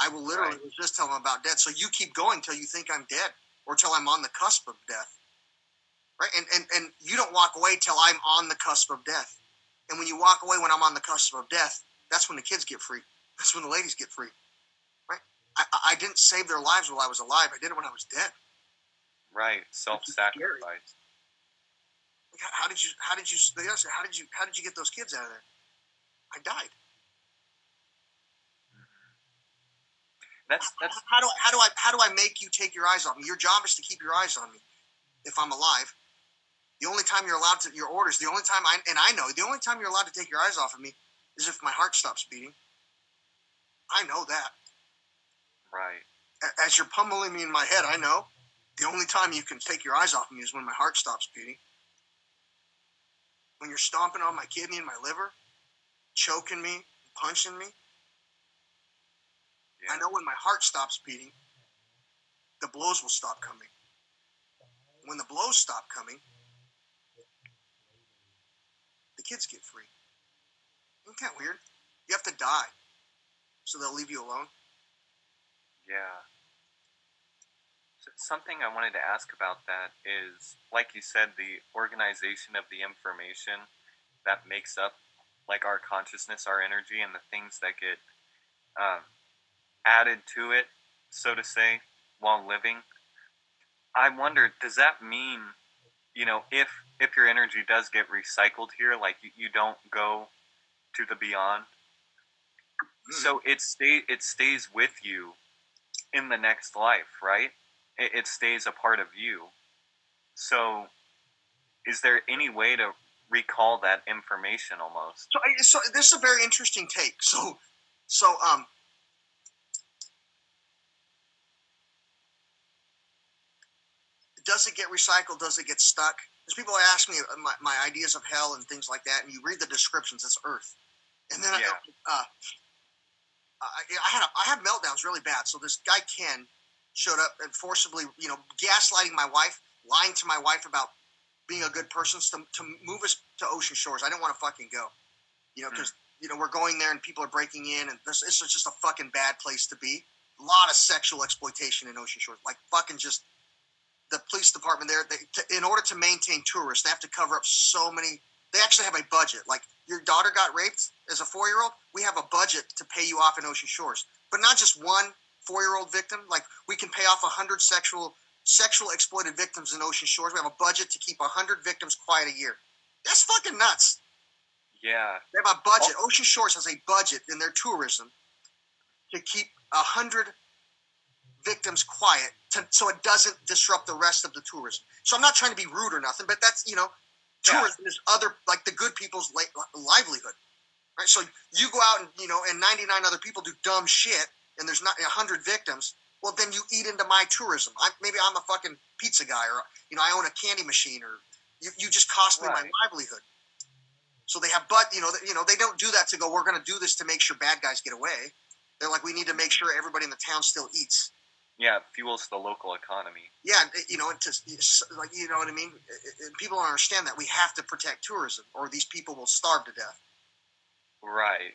i will literally Right. resist till i'm about dead so you keep going till you think i'm dead or till i'm on the cusp of death right and and, and you don't walk away till i'm on the cusp of death and when you walk away when I'm on the cusp of death, that's when the kids get free. That's when the ladies get free. Right? I, I- I didn't save their lives while I was alive. I did it when I was dead. Right? Self-sacrifice. How- How did you? How did you? They asked, how did you? How did you get those kids out of there? I died. Mm-hmm. That's that's How do how do I how do I make you take your eyes off me? Your job is to keep your eyes on me. If I'm alive, the only time you're allowed to your orders, the only time I and I know the only time you're allowed to take your eyes off of me is if my heart stops beating. I know that. right. As you're pummeling me in my head, I know the only time you can take your eyes off me is when my heart stops beating. When you're stomping on my kidney and my liver, choking me, punching me, Yeah. I know when my heart stops beating, the blows will stop coming. When the blows stop coming, the kids get free. Isn't that weird? You have to die, so they'll leave you alone. Yeah. Something I wanted to ask about that is, like you said, the organization of the information that makes up, like our consciousness, our energy, and the things that get um, added to it, so to say, while living. I wonder, does that mean, you know, if if your energy does get recycled here, like you, you don't go to the beyond, so it stay it stays with you in the next life, right? It, it stays a part of you. So, is there any way to recall that information almost? So, I- so this is a very interesting take. So, so um, does it get recycled? Does it get stuck? Because people ask me uh, my, my ideas of hell and things like that, and you read the descriptions. It's Earth, and then Yeah. I, uh, I, I had a, I have meltdowns really bad. So this guy Ken showed up and forcibly, you know, gaslighting my wife, lying to my wife about being a good person to, to move us to Ocean Shores. I didn't want to fucking go, you know, hmm. because you know we're going there and people are breaking in, and this it's just a fucking bad place to be. A lot of sexual exploitation in Ocean Shores, like fucking just the police department there. They, to, in order to maintain tourists, they have to cover up so many. They actually have a budget. Like your daughter got raped as a four year old, we have a budget to pay you off in Ocean Shores, but not just one four year old victim. Like we can pay off a hundred sexual sexual exploited victims in Ocean Shores. We have a budget to keep a hundred victims quiet a year. That's fucking nuts. Yeah. They have a budget. Oh. Ocean Shores has a budget in their tourism to keep a hundred victims quiet to, so it doesn't disrupt the rest of the tourism. So I'm not trying to be rude or nothing, but that's you know, tourism yeah. is other like the good people's livelihood, right? So you go out and you know, and 99 other people do dumb shit, and there's not a hundred victims. Well, then you eat into my tourism. I, maybe I'm a fucking pizza guy, or you know, I own a candy machine, or you, you just cost me right. my livelihood. So they have, but you know, you know, they don't do that to go. We're going to do this to make sure bad guys get away. They're like, we need to make sure everybody in the town still eats. Yeah, fuels the local economy. Yeah, you know, to like you know what I mean. People don't understand that we have to protect tourism, or these people will starve to death. Right.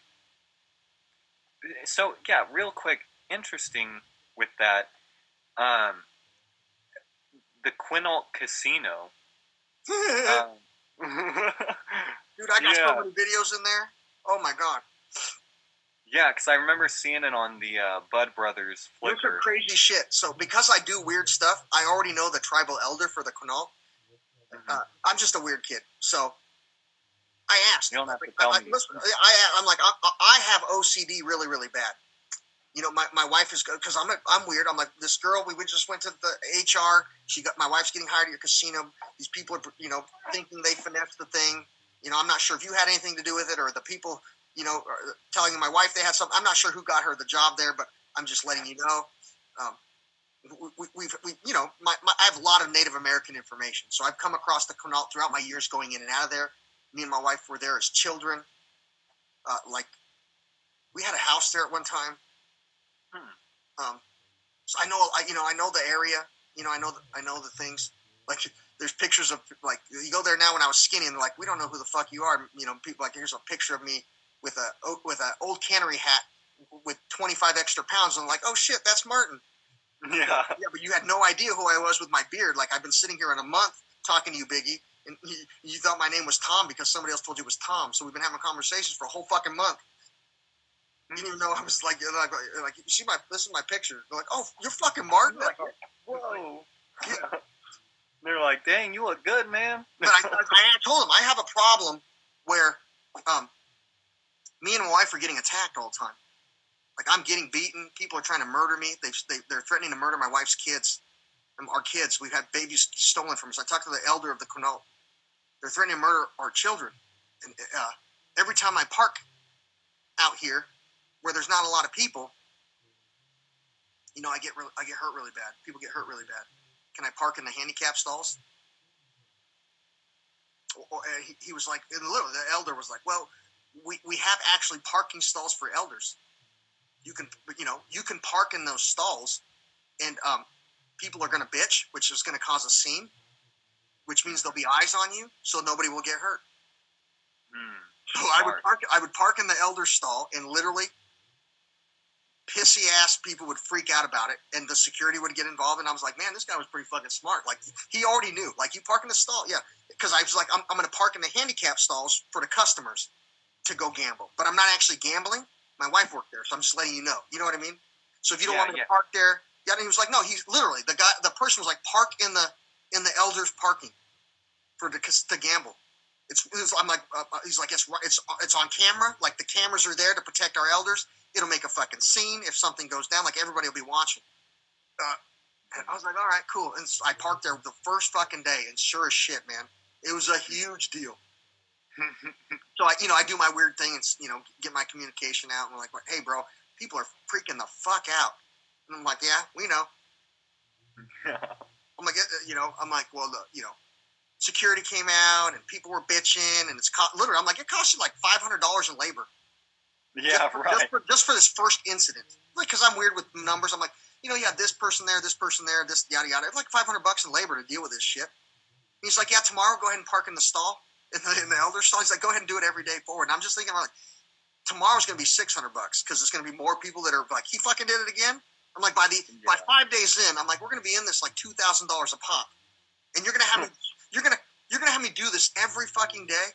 So yeah, real quick, interesting with that. Um, the Quinault Casino. um, Dude, I got yeah. so many videos in there. Oh my god. Yeah, because I remember seeing it on the uh, Bud Brothers Flickr. crazy shit. So because I do weird stuff, I already know the tribal elder for the Quinault. Mm-hmm. Uh, I'm just a weird kid, so I asked. You don't have to tell I, me. Listen, I, am like, I, I, have OCD really, really bad. You know, my, my wife is good, because I'm I'm weird. I'm like this girl. We just went to the HR. She got my wife's getting hired at your casino. These people are you know thinking they finessed the thing. You know, I'm not sure if you had anything to do with it or the people you know, telling my wife they had something. I'm not sure who got her the job there, but I'm just letting you know. Um, we, we've, we, you know, my, my, I have a lot of Native American information, so I've come across the Quinault throughout my years going in and out of there. Me and my wife were there as children. Uh, like, we had a house there at one time. Hmm. Um, so I know, I, you know, I know the area. You know, I know, the, I know the things. Like, there's pictures of like you go there now when I was skinny, and they're like, we don't know who the fuck you are. You know, people like here's a picture of me with a with an old cannery hat with 25 extra pounds. And I'm like, oh shit, that's Martin. Yeah. Yeah, but you had no idea who I was with my beard. Like I've been sitting here in a month talking to you, Biggie, and you, you thought my name was Tom because somebody else told you it was Tom. So we've been having conversations for a whole fucking month. You didn't even know I was like, like, like you see my this is my picture. They're like, oh, you're fucking Martin. Like, whoa. Yeah. They're like, dang, you look good, man. but I, I, I told them I have a problem where um, me and my wife are getting attacked all the time. Like I'm getting beaten. People are trying to murder me. They've, they, they are threatening to murder my wife's kids. Um, our kids. We've had babies stolen from us. I talked to the elder of the Quinault. They're threatening to murder our children. And uh, every time I park out here, where there's not a lot of people, you know, I get I get hurt really bad. People get hurt really bad. Can I park in the handicap stalls? Or, he, he was like, literally, the elder was like, well, we, we have actually parking stalls for elders. You can you know you can park in those stalls, and um, people are going to bitch, which is going to cause a scene, which means there'll be eyes on you, so nobody will get hurt. Mm, so I would park I would park in the elder stall, and literally pissy ass people would freak out about it and the security would get involved and i was like man this guy was pretty fucking smart like he already knew like you park in the stall yeah because i was like i'm, I'm going to park in the handicap stalls for the customers to go gamble, but I'm not actually gambling. My wife worked there, so I'm just letting you know. You know what I mean? So if you don't yeah, want me yeah. to park there, yeah, and he was like, no, he's literally the guy. The person was like, park in the in the elders parking for the to gamble. It's, it's I'm like, uh, uh, he's like, it's it's it's on camera. Like the cameras are there to protect our elders. It'll make a fucking scene if something goes down. Like everybody will be watching. Uh, and I was like, all right, cool. And I parked there the first fucking day, and sure as shit, man, it was a huge deal. so I, you know, I do my weird thing and you know get my communication out and I'm like, hey, bro, people are freaking the fuck out. And I'm like, yeah, we know. I'm like, uh, you know, I'm like, well, the, you know, security came out and people were bitching and it's co- literally, I'm like, it cost you like five hundred dollars in labor. Yeah, just, right. Just for, just for this first incident, like, because I'm weird with numbers. I'm like, you know, you have this person there, this person there, this yada yada. It's like 500 bucks in labor to deal with this shit. He's like, yeah, tomorrow go ahead and park in the stall, in the, in the elder stall. He's like, go ahead and do it every day forward. And I'm just thinking, like, tomorrow's going to be 600 bucks because there's going to be more people that are like, he fucking did it again. I'm like, by the by five days in, I'm like, we're going to be in this like two thousand dollars a pop, and you're going to have hmm. me, you're to you're to have me do this every fucking day.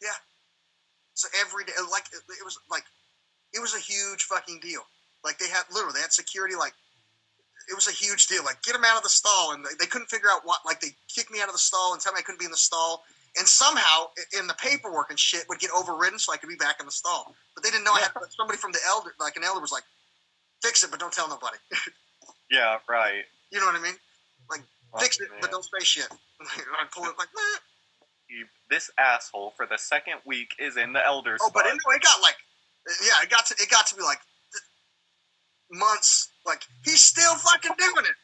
Yeah, so every day, like it, it was like, it was a huge fucking deal. Like they had literally they had security like. It was a huge deal. Like, get him out of the stall, and they, they couldn't figure out what. Like, they kicked me out of the stall and told me I couldn't be in the stall. And somehow, in the paperwork and shit, would get overridden so I could be back in the stall. But they didn't know I had somebody from the elder, like an elder, was like, "Fix it, but don't tell nobody." Yeah, right. You know what I mean? Oh, Fix it, man. but don't say shit. I pull it like. He- this asshole for the second week is in the elder oh, but spot. it, it got like, yeah, it got to it got to be like months. Like he's still fucking doing it.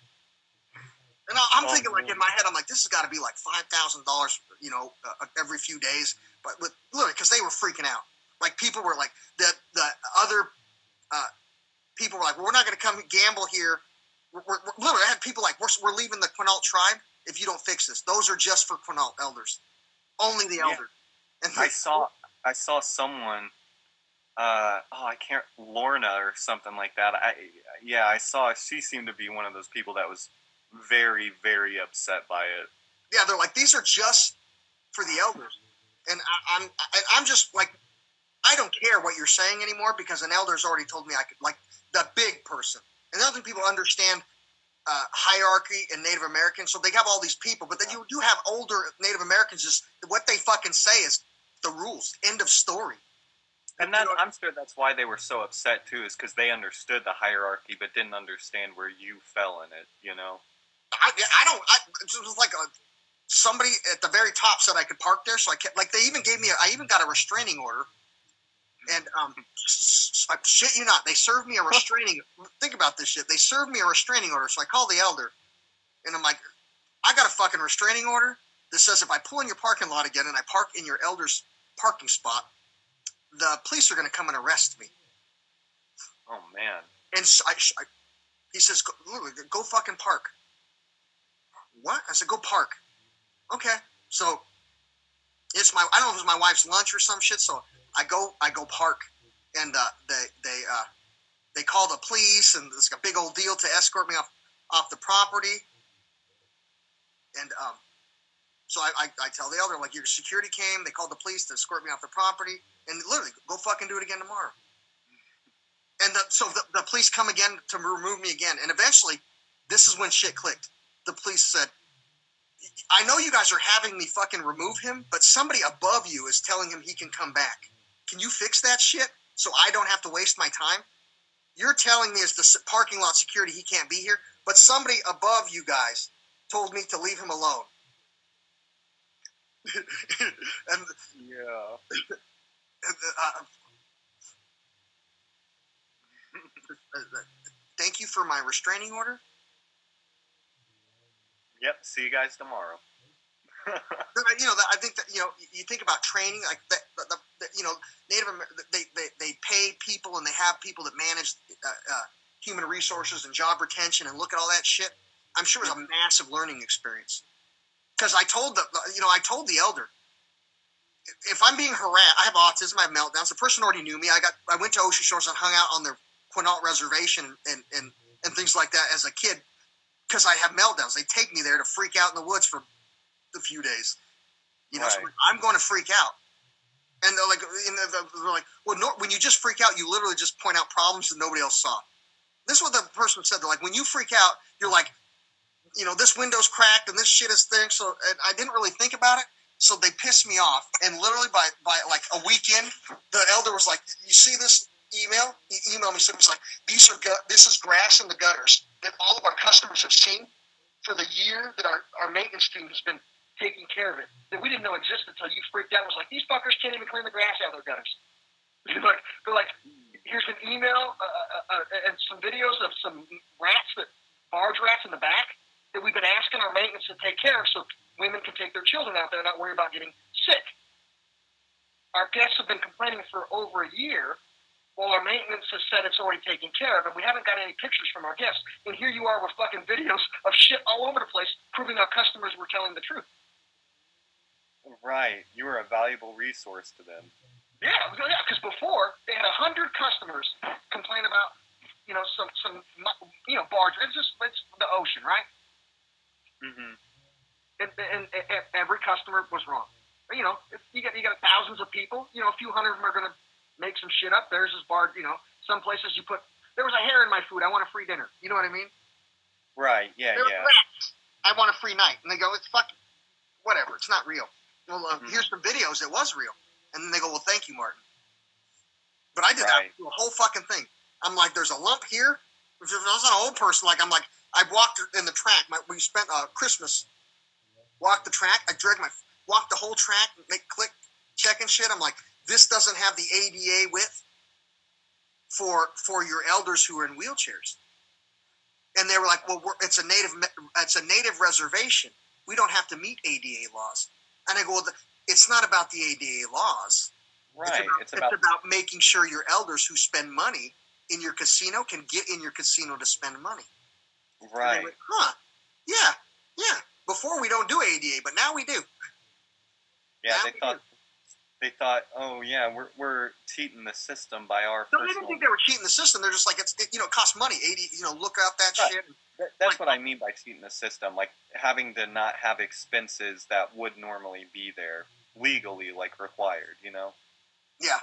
And I, I'm Oh, thinking, like in my head, I'm like, this has got to be like five thousand dollars, you know, uh, every few days. But with literally, because they were freaking out. Like people were like, the the other uh, people were like, we're not going to come gamble here. We're, we're, literally, I had people like, we're, we're leaving the Quinault tribe if you don't fix this. Those are just for Quinault elders, only the Yeah. elder. And I saw I saw someone uh oh I can't Lorna or something like that. I yeah, I saw she seemed to be one of those people that was very very upset by it. yeah, they're like these are just for the elders, and I, I'm I'm just like I don't care what you're saying anymore because an elder's already told me I could like the big person, and I don't think people understand uh, hierarchy in Native Americans. So they have all these people, but then you do have older Native Americans. Just what they fucking say is the rules. End of story. And that You know- I'm sure that's why they were so upset too, is because they understood the hierarchy but didn't understand where you fell in it. You know. I, I don't. I, it was like a, somebody at the very top said I could park there, so I kept. Like they even gave me. A, I even got a restraining order, and um, I shit you not, they served me a restraining. think about this shit. They served me a restraining order, so I call the elder, and I'm like, I got a fucking restraining order that says if I pull in your parking lot again and I park in your elder's parking spot, the police are going to come and arrest me. Oh man. And so I, I, he says, go, go fucking park. What? I said, go park. Okay. So it's my, I don't know if it was my wife's lunch or some shit. So I go, I go park, and uh, they, they, uh, they call the police, and it's a big old deal to escort me off, off the property. And um, so I, I, I tell the elder, like, your security came. They called the police to escort me off the property, and literally, go fucking do it again tomorrow and the, so the, the police come again to remove me again and eventually this is when shit clicked the police said i know you guys are having me fucking remove him but somebody above you is telling him he can come back can you fix that shit so i don't have to waste my time you're telling me as the parking lot security he can't be here but somebody above you guys told me to leave him alone and Yeah. uh, uh, thank you for my restraining order Yep. See you guys tomorrow. You know, I think that you know, you think about training, like the, the, you know, Native Amer- they, they they pay people and they have people that manage uh, uh, human resources and job retention and look at all that shit. I'm sure it was a massive learning experience because I told the you know I told the elder if I'm being harassed, I have autism, I have meltdowns. The person already knew me. I got I went to Ocean Shores and hung out on their Quinault Reservation and and and things like that as a kid because I have meltdowns. They take me there to freak out in the woods for a few days. You know, so I'm going to freak out. And they're like, and they're like, well, when you just freak out, you literally just point out problems that nobody else saw. This is what the person said. They're like, when you freak out, you're like, you know, this window's cracked and this shit is thick. So I didn't really think about it. So they pissed me off. And literally by, by like a weekend, the elder was like, you see this email? He emailed me. So he's like, these are, gu- this is grass in the gutters that all of our customers have seen for the year that our, our maintenance team has been taking care of it that we didn't know existed until you freaked out. Was like these fuckers can't even clean the grass out of their gutters. They're like, they're like, here's an email uh, uh, uh, and some videos of some rats that barge rats in the back that we've been asking our maintenance to take care of, so women can take their children out there and not worry about getting sick. Our guests have been complaining for over a year, while our maintenance has said it's already taken care of, and we haven't got any pictures from our guests. And here you are with fucking videos of shit all over the place, proving our customers were telling the truth. Right. You were a valuable resource to them. Yeah, yeah. Because before they had a hundred customers complain about, you know, some some you know barge. It's just it's the ocean, right? Mm-hmm. And, and, and every customer was wrong. You know, if you got you got thousands of people. You know, a few hundred of them are gonna make some shit up. There's this bar. You know, some places you put there was a hair in my food. I want a free dinner. You know what I mean? Right. Yeah. There Yeah. I want a free night, and they go, "It's fucking whatever. It's not real." Well, uh, Mhm. here's some videos. It was real, and then they go, "Well, thank you, Martin." But I did Right. that the whole fucking thing. I'm like, "There's a lump here." If I was an old person, like I'm like, I walked in the track. My, we spent uh, Christmas, walked the track. I dragged my walked the whole track, make click, check and shit. I'm like, this doesn't have the ADA width for for your elders who are in wheelchairs. And they were like, well, we're, it's a native it's a native reservation. We don't have to meet ADA laws. And I go, well, it's not about the ADA laws. Right. It's about, it's about making sure your elders who spend money in your casino can get in your casino to spend money. Right. went, huh? Yeah, yeah. Before we don't do ADA, but now we do. Yeah. now They thought. They thought, oh yeah, we're we're cheating the system by our No, they didn't think they were cheating the system. They're just like it's it, you know it costs money. Eighty, you know, look out that Right. shit. That- That's what I mean by cheating the system, like having to not have expenses that would normally be there legally, like required. You know. Yeah.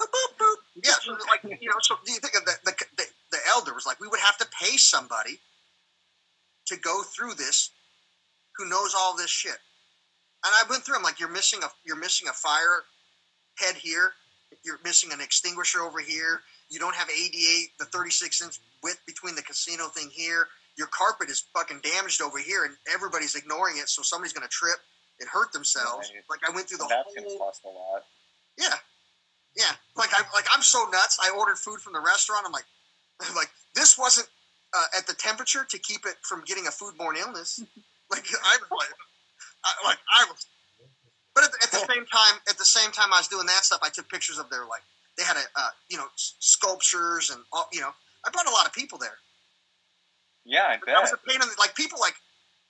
Boop, boop, boop. Yeah, so like you know, so do you think of the, the the the elders? Like we would have to pay somebody to go through this, who knows all this shit. And I went through. I'm like, you're missing a you're missing a fire head here. You're missing an extinguisher over here. You don't have ADA, the 36 inch width between the casino thing here. Your carpet is fucking damaged over here, and everybody's ignoring it. So somebody's gonna trip and hurt themselves. Right. Like I went through the That's gonna whole cost a lot. yeah, yeah. Like I'm like I'm so nuts. I ordered food from the restaurant. I'm like, I'm like this wasn't uh, at the temperature to keep it from getting a foodborne illness. like I was like, I, like I was. But at the, at the same time, at the same time, I was doing that stuff. I took pictures of their like they had a uh, you know sculptures and all, you know I brought a lot of people there. Yeah, I That was a pain in the, like people like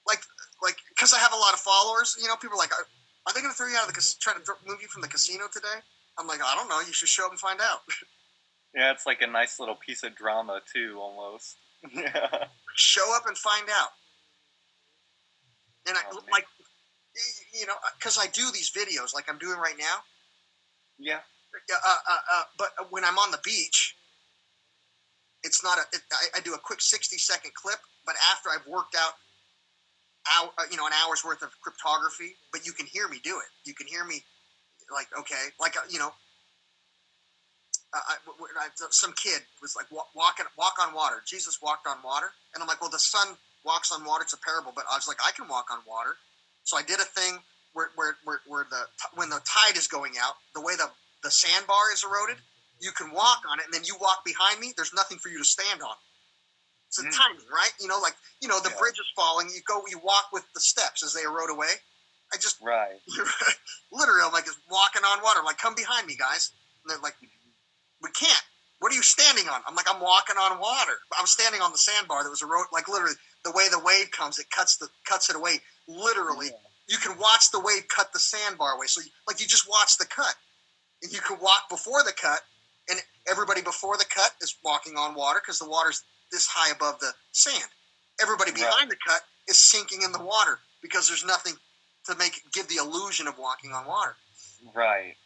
like like because I have a lot of followers. You know, people are like, are, are they going to throw you out of the try to move you from the casino today? I'm like, I don't know. You should show up and find out. Yeah, it's like a nice little piece of drama too, almost. Yeah. show up and find out. And I Oh, like, you know, because I do these videos like I'm doing right now. Yeah. Uh, uh, uh, but when I'm on the beach, it's not a. It, I, I do a quick 60 second clip, but after I've worked out, hour, uh, you know, an hour's worth of cryptography, but you can hear me do it. You can hear me, like, okay, like, uh, you know. Uh, I, I- some kid was like wa- walking, walk on water. Jesus walked on water, and I'm like, well, the sun walks on water. It's a parable, but I was like, I can walk on water. So I did a thing where, where, where, where the when the tide is going out, the way the the sandbar is eroded, you can walk on it, and then you walk behind me. There's nothing for you to stand on. It's a Mm. timing, right? You know, like you know, the Yeah. bridge is falling. You go, you walk with the steps as they erode away. I just Right. literally, I'm like just walking on water. I'm like, come behind me, guys. And they're like, we can't. What are you standing on? I'm like, I'm walking on water. I'm standing on the sandbar that was eroded. Like literally, the way the wave comes, it cuts the cuts it away. Literally, you can watch the wave cut the sandbar away. So, like, you just watch the cut, and you can walk before the cut, and everybody before the cut is walking on water because the water's this high above the sand. Everybody Right. behind the cut is sinking in the water because there's nothing to make give the illusion of walking on water. Right.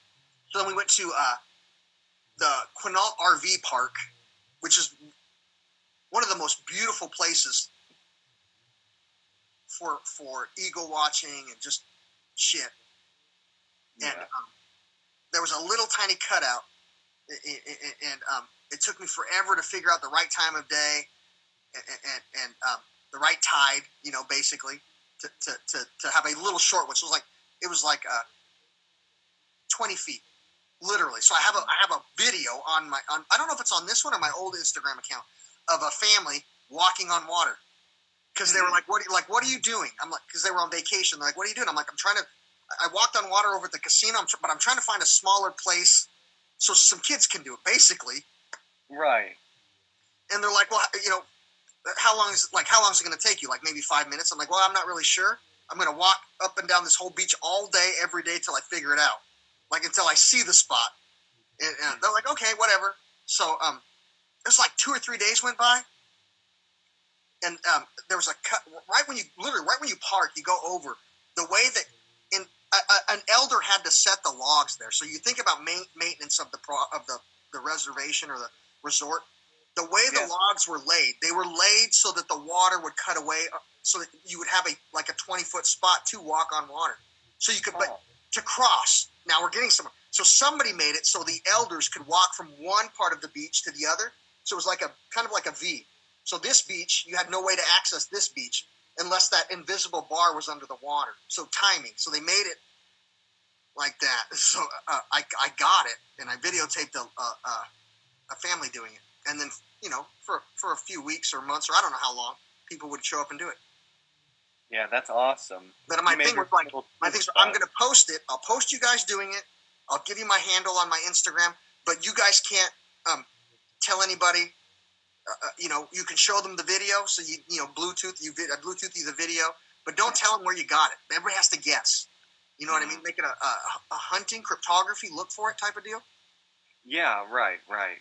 So then we went to uh, the Quinault RV Park, which is one of the most beautiful places for for eagle watching and just shit. And um, there was a little tiny cutout, and um, it took me forever to figure out the right time of day and, and, and um, the right tide. You know, basically to, to, to, to have a little short, which was like it was like uh, twenty feet, literally. So I have a I have a video on my on I don't know if it's on this one or my old Instagram account of a family walking on water because they were like, "What? Are you, like, what are you doing?" I'm like, because they were on vacation. They're like, "What are you doing?" I'm like, "I'm trying to." I walked on water over at the casino, but I'm trying to find a smaller place so some kids can do it basically. Right. And they're like, well, you know, how long is like how long is it going to take you? Like maybe five minutes. I'm like, well, I'm not really sure. I'm going to walk up and down this whole beach all day, every day till I figure it out, like until I see the spot. And, and they're like, okay, whatever. So um, it's like two or three days went by, and um, there was a cut right when you literally right when you park, you go over the way that a, an elder had to set the logs there. So you think about main, maintenance of the pro, of the the reservation or the resort. The way the Yeah. logs were laid, they were laid so that the water would cut away, uh, so that you would have a like a twenty foot spot to walk on water. So you could, but Oh, to cross. Now we're getting somewhere. So somebody made it so the elders could walk from one part of the beach to the other. So it was like a kind of like a V. So this beach, you had no way to access this beach unless that invisible bar was under the water. So timing. So they made it like that. So uh, I, I got it and I videotaped a, a, a, a family doing it. And then, you know, for, for a few weeks or months or I don't know how long, people would show up and do it. yeah, that's awesome. But my You thing was like, my thing's spot. I'm going to post it. I'll post you guys doing it. I'll give you my handle on my Instagram, but you guys can't um, tell anybody. Uh, uh, you know, you can show them the video, so you you know Bluetooth you uh, Bluetooth you the video, but don't tell them where you got it. Everybody has to guess. You know what I mean? Make it a, a, a hunting cryptography look for it type of deal. Yeah, right, right.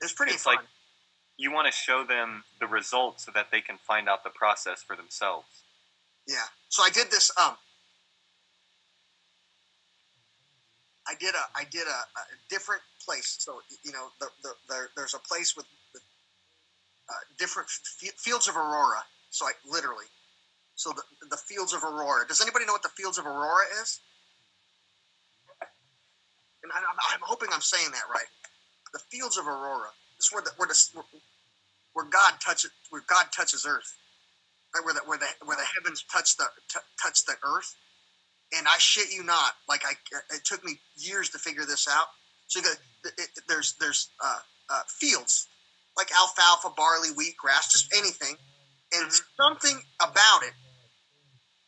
It's pretty It's fun. like- You want to show them the results so that they can find out the process for themselves. Yeah. So I did this. Um, I did a I did a, a different place. So you know, the, the, the there's a place with uh, different f- fields of aurora. So I literally, so the the fields of aurora. Does anybody know what the fields of aurora is? And I, I'm, I'm hoping I'm saying that right. The fields of aurora. This is where the where the where God touches where God touches earth right, where the where the where the heavens touch the t- touch the earth. And I shit you not, like I it took me years to figure this out. So the, it, there's there's uh, uh, fields like alfalfa, barley, wheat, grass, just anything, and something about it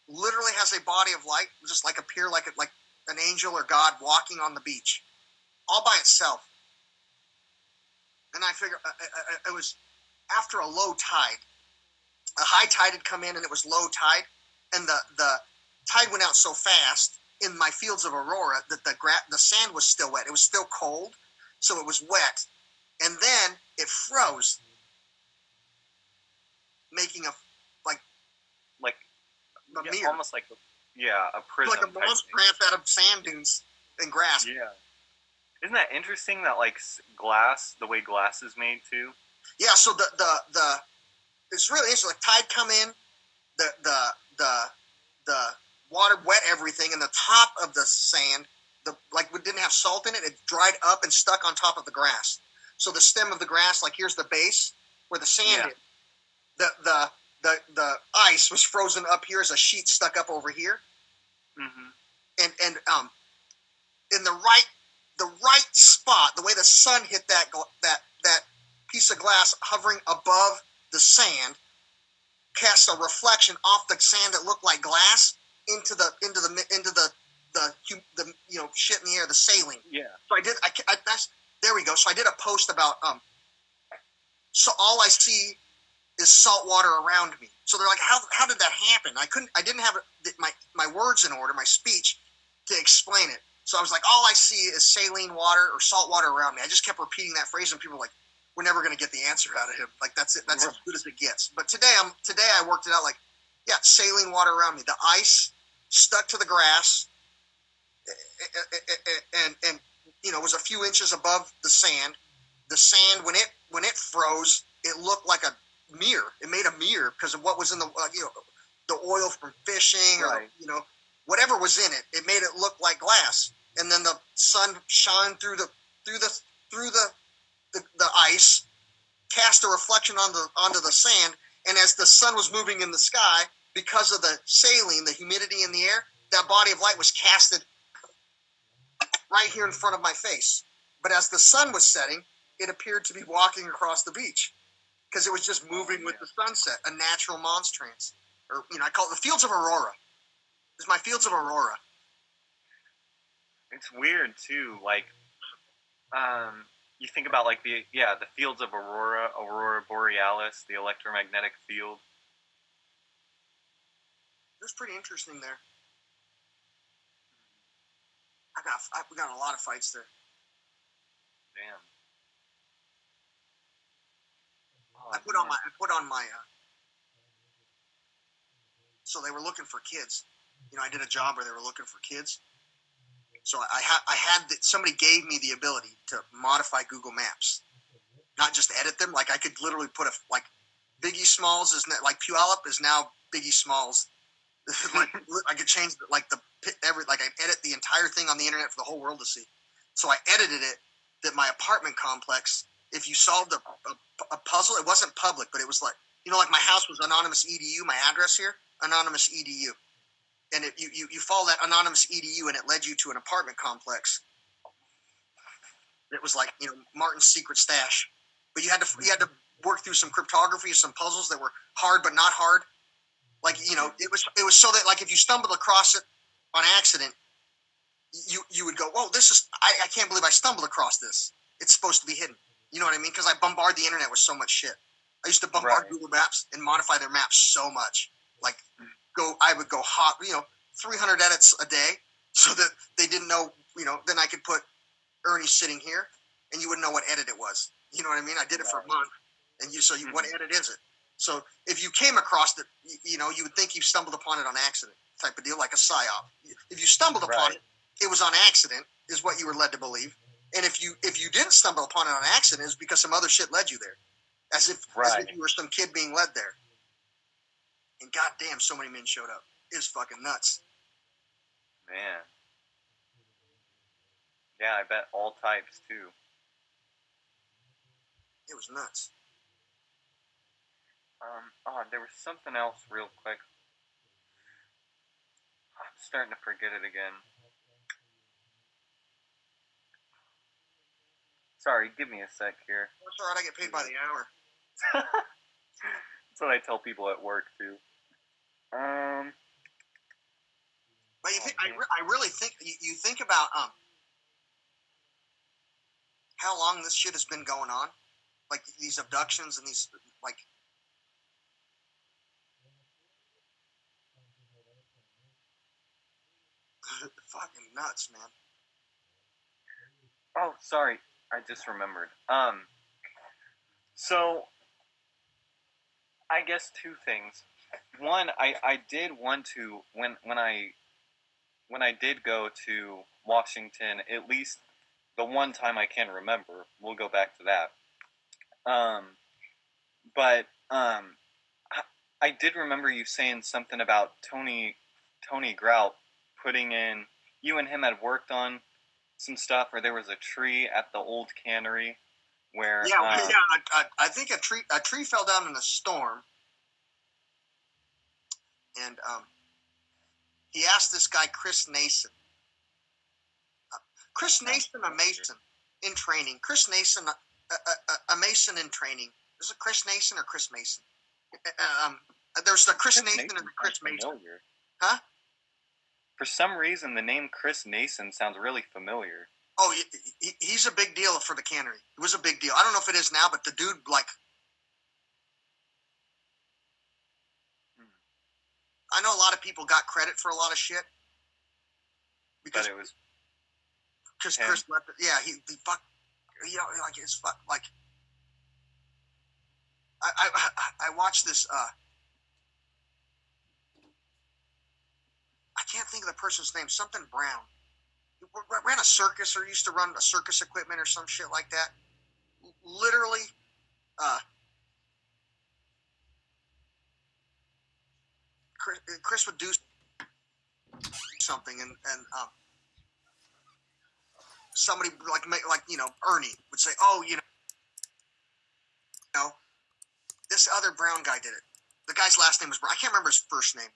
literally has a body of light, just like appear like a, like an angel or God walking on the beach, all by itself. And I figure uh, uh, uh, it was after a low tide a high tide had come in and it was low tide, and the the tide went out so fast in my fields of aurora that the gra- the sand was still wet. It was still cold, so it was wet, and then it froze, making a Like like a yeah, mirror, almost like yeah, a prism. like a monster ant out of sand dunes and grass. Yeah. Isn't that interesting that like glass, the way glass is made too? Yeah, so the the the it's really interesting. Like tide come in, the the the the water wet everything, and the top of the sand, the like we didn't have salt in it. It dried up and stuck on top of the grass. So the stem of the grass, like here's the base where the sand Yeah. is. The the the the ice was frozen up here as a sheet stuck up over here, Mm-hmm. and and um, in the right the right spot, the way the sun hit that that that piece of glass hovering above the sand, cast a reflection off the sand that looked like glass into the into the into the the the you know shit in the air, the saline. Yeah. So I did. I, I that's there we go. So I did a post about um. So all I see is salt water around me. So they're like, how how did that happen? I couldn't. I didn't have my my words in order, my speech to explain it. So I was like, all I see is saline water or salt water around me. I just kept repeating that phrase, and people were like, we're never going to get the answer out of him. Like that's it. That's as good as it gets. But today, I'm today I worked it out. Like, yeah, saline water around me. The ice stuck to the grass, eh, eh, eh, and and you know was a few inches above the sand. The sand when it when it froze, it looked like a mirror. It made a mirror because of what was in the uh, you know the oil from fishing or Right. you know whatever was in it. It made it look like glass. And then the sun shone through the through the through the the, the ice, cast a reflection on the onto the sand. And as the sun was moving in the sky, because of the saline, the humidity in the air, that body of light was casted right here in front of my face. But as the sun was setting, it appeared to be walking across the beach because it was just moving with the sunset, a natural monstrance. Or, you know, I call it the fields of Aurora. It's my fields of Aurora. It's weird too. Like um, you think about like the yeah the fields of aurora, aurora borealis, the electromagnetic field. It was pretty interesting there. I got I, we got a lot of fights there. Damn. Oh, I put on my I put on my. Uh, so they were looking for kids. You know, I did a job where they were looking for kids. So I had I had the, somebody gave me the ability to modify Google Maps, not just edit them. Like I could literally put a like Biggie Smalls is not, like Puyallup is now Biggie Smalls. Like I could change like the every like I edit the entire thing on the internet for the whole world to see. So I edited it that my apartment complex. If you solved a, a, a puzzle, it wasn't public, but it was like you know, like my house was anonymous edu. My address here, anonymous edu, and it, you, you you follow that anonymous edu, and it led you to an apartment complex. It was like you know Martin's secret stash, but you had to you had to work through some cryptography, some puzzles that were hard but not hard. Like you know, it was it was so that like if you stumbled across it on accident, you you would go, "Whoa, this is I, I can't believe I stumbled across this. It's supposed to be hidden." You know what I mean? Because I bombard the internet with so much shit. I used to bombard Right. Google Maps and modify their maps so much. Like go, I would go hot, you know, 300 edits a day, so that they didn't know. You know, then I could put Ernie sitting here, and you wouldn't know what edit it was. You know what I mean? I did it for a month, and you so you what Mhm. edit is it? So if you came across it, you know, you would think you stumbled upon it on accident, type of deal, like a psyop. If you stumbled upon Right. it, it was on accident, is what you were led to believe. And if you if you didn't stumble upon it on accident, it's because some other shit led you there, as if as if you were some kid being led there. And goddamn, so many men showed up. It was fucking nuts. Man. Yeah, I bet all types too. It was nuts. Um, oh, there was something else real quick. I'm starting to forget it again. Sorry, give me a sec here. That's. I get paid by the hour. That's what I tell people at work too. Um, But you Oh, think, I, re- I really think you, you think about um how long this shit has been going on, like these abductions and these like fucking nuts, man. Oh, sorry. I just remembered. Um, so I guess two things. One, I, I did want to when when I when I did go to Washington, at least the one time I can remember. We'll go back to that. Um, but um, I, I did remember you saying something about Tony Tony Grout putting in. You and him had worked on some stuff, or there was a tree at the old cannery where Yeah, uh, yeah. I, I, I think a tree a tree fell down in a storm, and um, he asked this guy Chris Nason. Uh, Chris Nason, a Mason in training. Chris Nason, a, a, a- a Mason in training. Is it Chris Nason or Chris Mason? Uh, Um, there's the Chris, Nason and the Chris Mason. familiar. Huh? For some reason, the name Chris Nason sounds really familiar. Oh, he, he- he's a big deal for the cannery. It was a big deal. I don't know if it is now, but the dude like. Hmm. I know a lot of people got credit for a lot of shit because But it was because. Chris left. Yeah, he, he fuck. You know, like it's fuck. Like I I I- I watched this. uh I can't think of the person's name. Something Brown. He ran a circus or used to run a circus equipment or some shit like that. Literally, uh, Chris, Chris would do something, and and um, somebody like like you know Ernie would say, "Oh, you know, you know, this other brown guy did it." The guy's last name was Brown. I can't remember his first name.